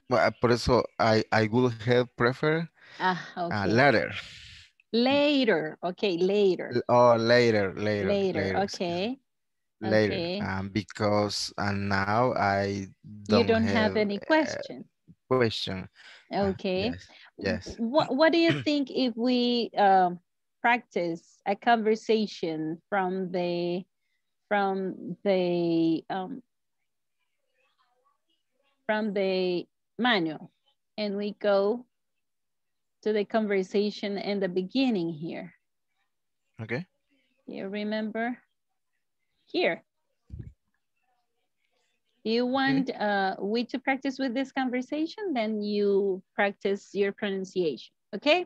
Bueno, Por eso I, I would have preferred Ah, a okay. letter. Later. Okay, later. Oh, later, later, Later. later, Okay. later. okay. Um, because and now I don't, You don't have any uh, question. question. Uh, Okay. yes, yes. What What do you think if we um, practice a conversation from the from the um, from the manual, and we go to the conversation in the beginning here. Okay. You remember? Here. you want uh, we to practice with this conversation, then you practice your pronunciation, okay?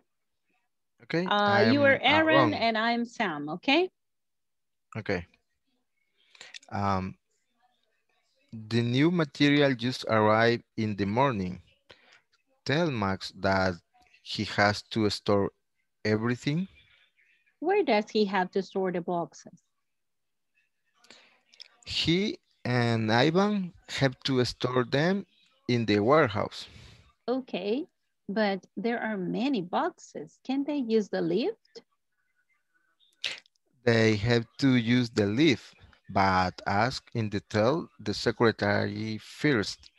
Okay. Uh, you are uh, Aaron wrong. and I'm Sam, okay? Okay. Um, the new material just arrived in the morning. Tell Max that he has to store everything. Where does he have to store the boxes? He and Ivan have to store them in the warehouse. Okay, but there are many boxes. Can they use the lift? They have to use the lift, but ask in detail the secretary first.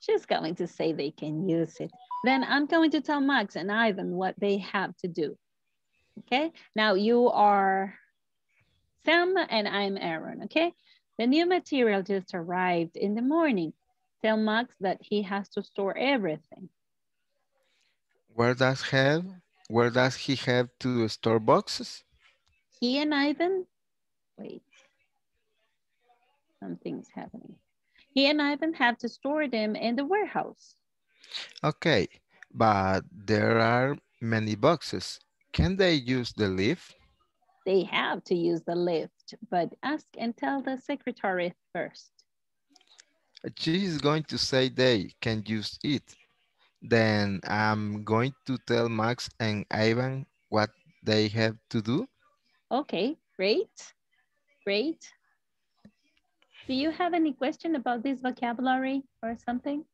She's going to say they can use it. Then I'm going to tell Max and Ivan what they have to do. Okay, now you are Sam and I'm Aaron, okay? The new material just arrived in the morning. Tell Max that he has to store everything. Where does have where does he have to store boxes? He and Ivan, wait, something's happening. He and Ivan have to store them in the warehouse. Okay, but there are many boxes. Can they use the lift? They have to use the lift, but ask and tell the secretary first. She is going to say they can use it. Then I'm going to tell Max and Ivan what they have to do. Okay, great, great. Do you have any question about this vocabulary or something?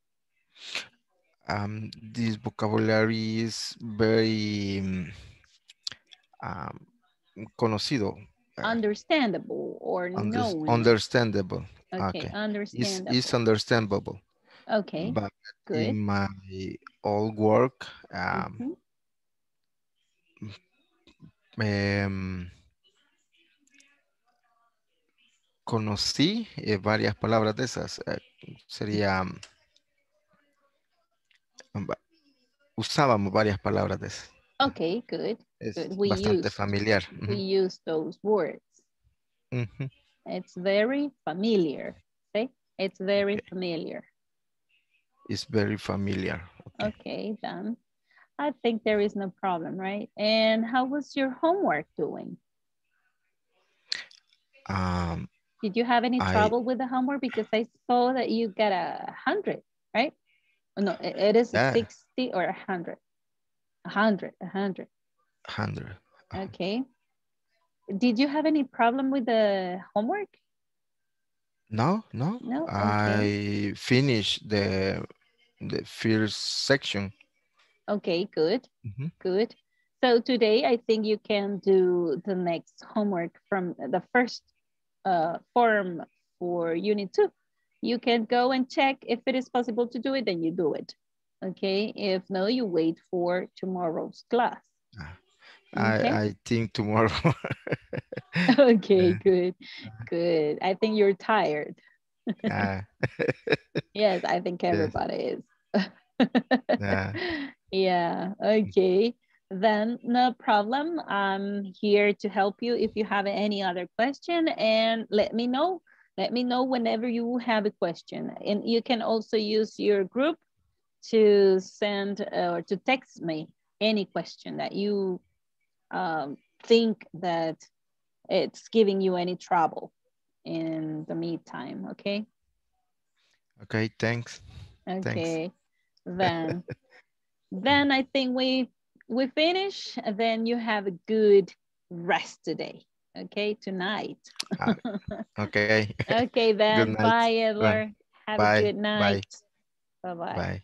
Um, this vocabulary is very um, um, conocido. Understandable or Under- knowing? understandable. Okay, It's, understandable. it's it's, understandable. Okay, But good. in my old work, um, em, conocí eh, varias palabras de esas. eh, sería, mm, va- usábamos varias palabras de esas. Okay, good. Es good. We bastante use, familiar. we ujú, use those words. ujú. It's very familiar. See? It's very familiar. It's very familiar. Okay, then. I think there is no problem, right? And how was your homework doing? Um, Did you have any I- trouble with the homework? Because I saw that you got a hundred, right? Oh, No, it, it is Yeah. 60 or a hundred. A hundred, a hundred. 100. Okay. Did you have any problem with the homework? No, no. No? Okay. I finished the the first section. Okay, good, Mhm. good. So today I think you can do the next homework from the first uh, form for unit two. You can go and check if it is possible to do it, then you do it. Okay, if no, you wait for tomorrow's class. Okay. I, I think tomorrow. (laughs) Okay, good, good. I think you're tired. Ah, (laughs) Yes, I think Yes. everybody is. (laughs) Yeah. Yeah, okay. Then no problem. I'm here to help you if you have any other question and let me know. Let me know whenever you have a question. And you can also use your group to send uh, or to text me any question that you um, think that it's giving you any trouble in the meantime, okay? okay, thanks. Thanks. Okay, then, (laughs) then I think we we finish. Then you have a good rest today. Okay, tonight. (laughs) Okay. okay, then. night. Bye. Edward. Have Bye. a good night. Bye bye. Bye.